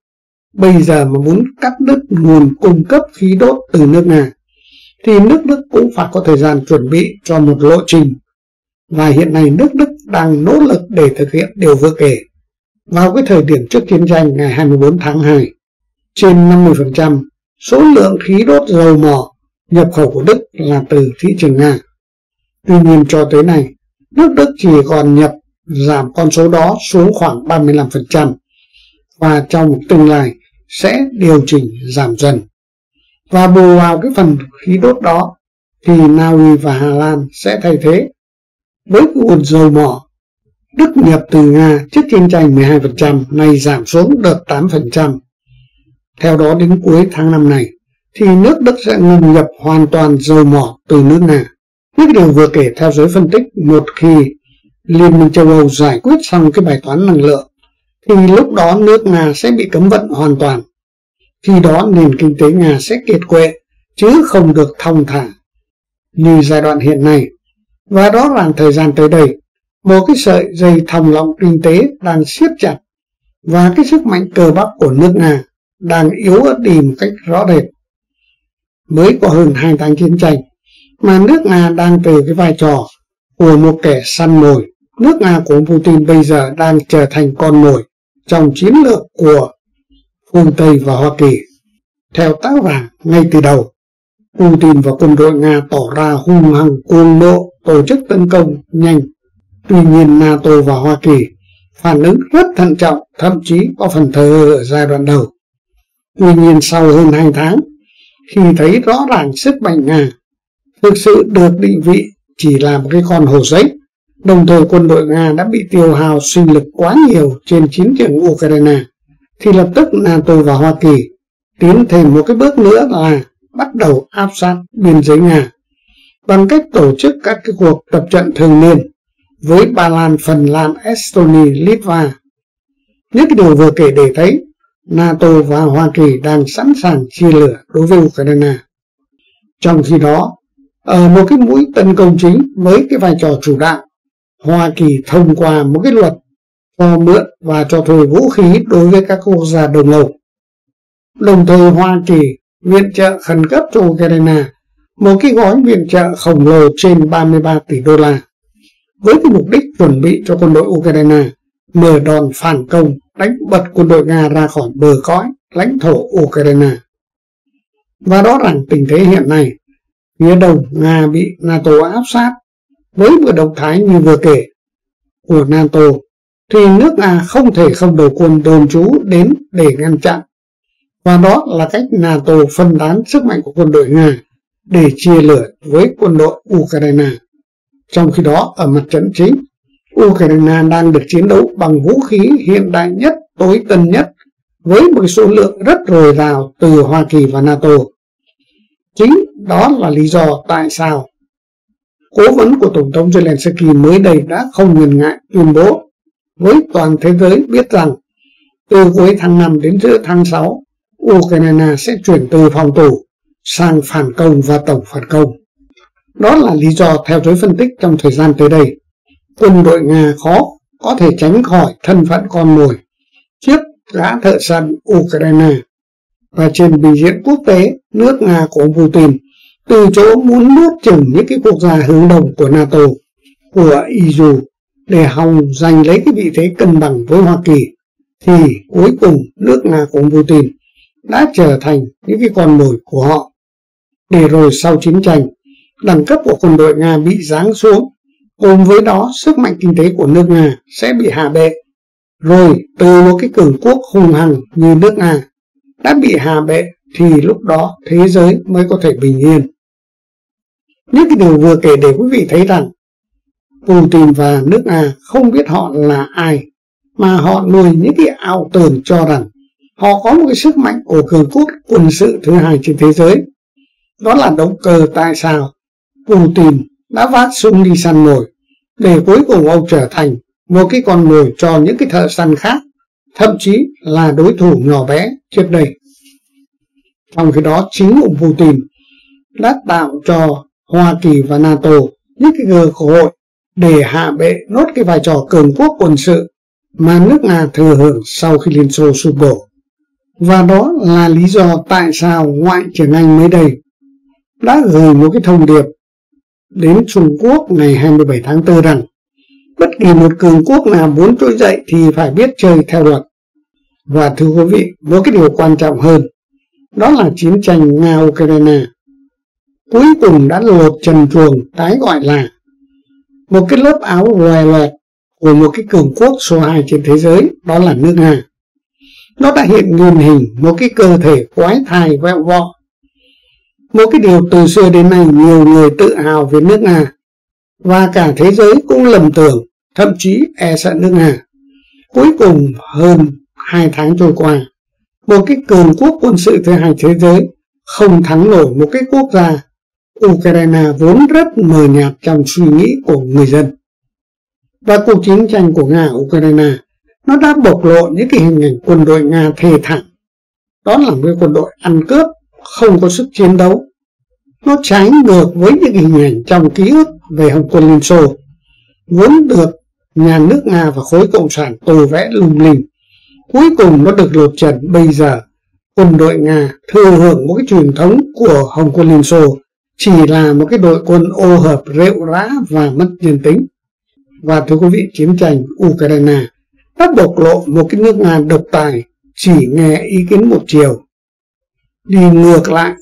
Bây giờ mà muốn cắt đứt nguồn cung cấp khí đốt từ nước Nga thì nước Đức cũng phải có thời gian chuẩn bị cho một lộ trình. Và hiện nay nước Đức đang nỗ lực để thực hiện điều vừa kể. Vào cái thời điểm trước chiến tranh ngày 24 tháng 2, trên 50% số lượng khí đốt dầu mỏ nhập khẩu của Đức là từ thị trường Nga. Tuy nhiên cho tới nay, nước Đức chỉ còn nhập giảm con số đó xuống khoảng 35% và trong tương lai sẽ điều chỉnh giảm dần. Và bù vào cái phần khí đốt đó thì Na Uy và Hà Lan sẽ thay thế. Với nguồn dầu mỏ, Đức nhập từ Nga trước chiến tranh 12%, nay giảm xuống đợt 8%. Theo đó đến cuối tháng năm này, thì nước Đức sẽ ngừng nhập hoàn toàn dầu mỏ từ nước Nga. Những điều vừa kể theo giới phân tích, một khi Liên minh châu Âu giải quyết xong cái bài toán năng lượng, thì lúc đó nước Nga sẽ bị cấm vận hoàn toàn. Khi đó nền kinh tế Nga sẽ kiệt quệ, chứ không được thông thả như giai đoạn hiện nay. Và đó là thời gian tới đây, một cái sợi dây thòng lọng kinh tế đang siết chặt và cái sức mạnh cờ bắp của nước Nga đang yếu ớt đi một cách rõ rệt. Mới có hơn hai tháng chiến tranh, mà nước Nga đang từ cái vai trò của một kẻ săn mồi. Nước Nga của Putin bây giờ đang trở thành con mồi trong chiến lược của phương Tây và Hoa Kỳ. Theo tác vàng ngay từ đầu, Putin và quân đội Nga tỏ ra hung hăng cuồng nộ tổ chức tấn công nhanh. Tuy nhiên NATO và Hoa Kỳ phản ứng rất thận trọng, thậm chí có phần thờ ở giai đoạn đầu. Tuy nhiên sau hơn hai tháng, khi thấy rõ ràng sức mạnh Nga thực sự được định vị chỉ là một cái con hồ giấy, đồng thời quân đội Nga đã bị tiêu hao sinh lực quá nhiều trên chiến trường Ukraine, thì lập tức NATO và Hoa Kỳ tiến thêm một cái bước nữa là bắt đầu áp sát biên giới Nga bằng cách tổ chức các cái cuộc tập trận thường niên với Ba Lan, Phần Lan, Estonia, Litva. Những cái điều vừa kể để thấy NATO và Hoa Kỳ đang sẵn sàng chia lửa đối với Ukraine. Trong khi đó, ở một cái mũi tấn công chính với cái vai trò chủ đạo, Hoa Kỳ thông qua một cái luật cho mượn và cho thuê vũ khí đối với các quốc gia đồng lầu. Đồng thời Hoa Kỳ viện trợ khẩn cấp cho Ukraine một cái gói viện trợ khổng lồ trên 33 tỷ đô la với cái mục đích chuẩn bị cho quân đội Ukraine mở đòn phản công đánh bật quân đội Nga ra khỏi bờ cõi lãnh thổ Ukraine. Và đó rằng tình thế hiện nay, phía đông Nga bị NATO áp sát với một động thái như vừa kể của NATO thì nước Nga không thể không đầu quân đồn trú đến để ngăn chặn Và đó là cách NATO phân tán sức mạnh của quân đội Nga để chia lửa với quân đội Ukraine. Trong khi đó, ở mặt trận chính, Ukraine đang được chiến đấu bằng vũ khí hiện đại nhất, tối tân nhất, với một số lượng rất dồi dào từ Hoa Kỳ và NATO. Chính đó là lý do tại sao cố vấn của Tổng thống Zelensky mới đây đã không ngần ngại tuyên bố với toàn thế giới biết rằng từ cuối tháng 5 đến giữa tháng 6, Ukraine sẽ chuyển từ phòng thủ sang phản công và tổng phản công. Đó là lý do theo giới phân tích trong thời gian tới đây, quân đội Nga khó có thể tránh khỏi thân phận con mồi trước gã thợ săn Ukraine. Và trên bình diện quốc tế, nước Nga của Putin từ chỗ muốn nuốt chừng những cái quốc gia hướng đồng của NATO, của EU để hòng giành lấy cái vị thế cân bằng với Hoa Kỳ, thì cuối cùng nước Nga của Putin đã trở thành những cái con mồi của họ. Để rồi sau chiến tranh, đẳng cấp của quân đội Nga bị giáng xuống, cùng với đó sức mạnh kinh tế của nước Nga sẽ bị hạ bệ. Rồi từ một cái cường quốc hùng hằng như nước Nga đã bị hạ bệ thì lúc đó thế giới mới có thể bình yên. Những cái điều vừa kể để quý vị thấy rằng Putin và nước Nga không biết họ là ai mà họ nuôi những cái ảo tưởng cho rằng họ có một cái sức mạnh của cường quốc quân sự thứ hai trên thế giới. Đó là động cơ tại sao Putin đã vác súng đi săn mồi để cuối cùng ông trở thành một cái con mồi cho những cái thợ săn khác, thậm chí là đối thủ nhỏ bé trước đây. Trong khi đó chính ông Putin đã tạo cho Hoa Kỳ và NATO những cái cơ hội để hạ bệ nốt cái vai trò cường quốc quân sự mà nước Nga thừa hưởng sau khi Liên Xô sụp đổ. Và đó là lý do tại sao Ngoại trưởng Anh mới đây đã gửi một cái thông điệp đến Trung Quốc ngày 27 tháng 4 rằng bất kỳ một cường quốc nào muốn trỗi dậy thì phải biết chơi theo luật. Và thưa quý vị, một cái điều quan trọng hơn, đó là chiến tranh Nga-Ukraine cuối cùng đã lột trần truồng tái gọi là một cái lớp áo loè loẹt của một cái cường quốc số 2 trên thế giới, đó là nước Nga. Nó đã hiện nguyên hình một cái cơ thể quái thai vẹo vọ. Một cái điều từ xưa đến nay nhiều người tự hào về nước Nga, và cả thế giới cũng lầm tưởng, thậm chí e sợ nước Nga. Cuối cùng hơn hai tháng trôi qua, một cái cường quốc quân sự thứ hai thế giới không thắng nổi một cái quốc gia Ukraine vốn rất mờ nhạt trong suy nghĩ của người dân. Và cuộc chiến tranh của Nga-Ukraine nó đã bộc lộ những cái hình ảnh quân đội Nga thề thẳng. Đó là một quân đội ăn cướp, không có sức chiến đấu. Nó trái ngược với những hình ảnh trong ký ức về Hồng quân Liên Xô, vốn được nhà nước Nga và khối Cộng sản tô vẽ lung linh. Cuối cùng nó được lột trần bây giờ. Quân đội Nga thừa hưởng một cái truyền thống của Hồng quân Liên Xô chỉ là một cái đội quân ô hợp rệu rã và mất nhân tính. Và thưa quý vị, chiến tranh Ukraine đã bộc lộ một cái nước Nga độc tài chỉ nghe ý kiến một chiều, đi ngược lại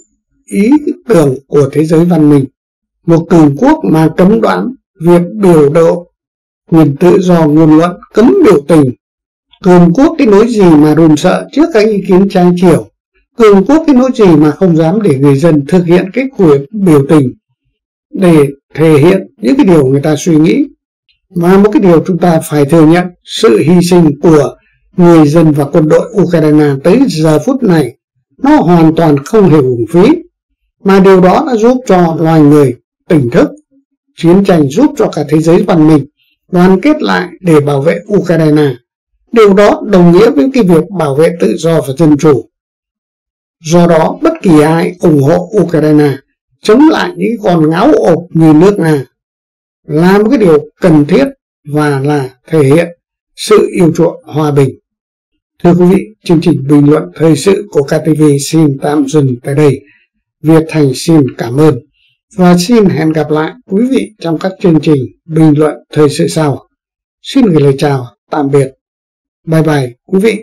ý tưởng của thế giới văn minh. Một cường quốc mà cấm đoán việc biểu độ quyền tự do ngôn luận, cấm biểu tình. Cường quốc cái nỗi gì mà run sợ trước các ý kiến trái chiều cường quốc cái nỗi gì mà không dám để người dân thực hiện cái quyền biểu tình để thể hiện những cái điều người ta suy nghĩ và một cái điều chúng ta phải thừa nhận sự hy sinh của người dân và quân đội Ukraine tới giờ phút này nó hoàn toàn không hề uổng phí mà điều đó đã giúp cho loài người tỉnh thức chiến tranh giúp cho cả thế giới văn minh đoàn kết lại để bảo vệ Ukraine điều đó đồng nghĩa với cái việc bảo vệ tự do và dân chủ Do đó, bất kỳ ai ủng hộ Ukraine chống lại những con ngáo ộp như nước Nga là một cái điều cần thiết và là thể hiện sự yêu chuộng hòa bình. Thưa quý vị, chương trình bình luận thời sự của KTV xin tạm dừng tại đây. Việt Thành xin cảm ơn và xin hẹn gặp lại quý vị trong các chương trình bình luận thời sự sau. Xin gửi lời chào, tạm biệt. Bye bye quý vị.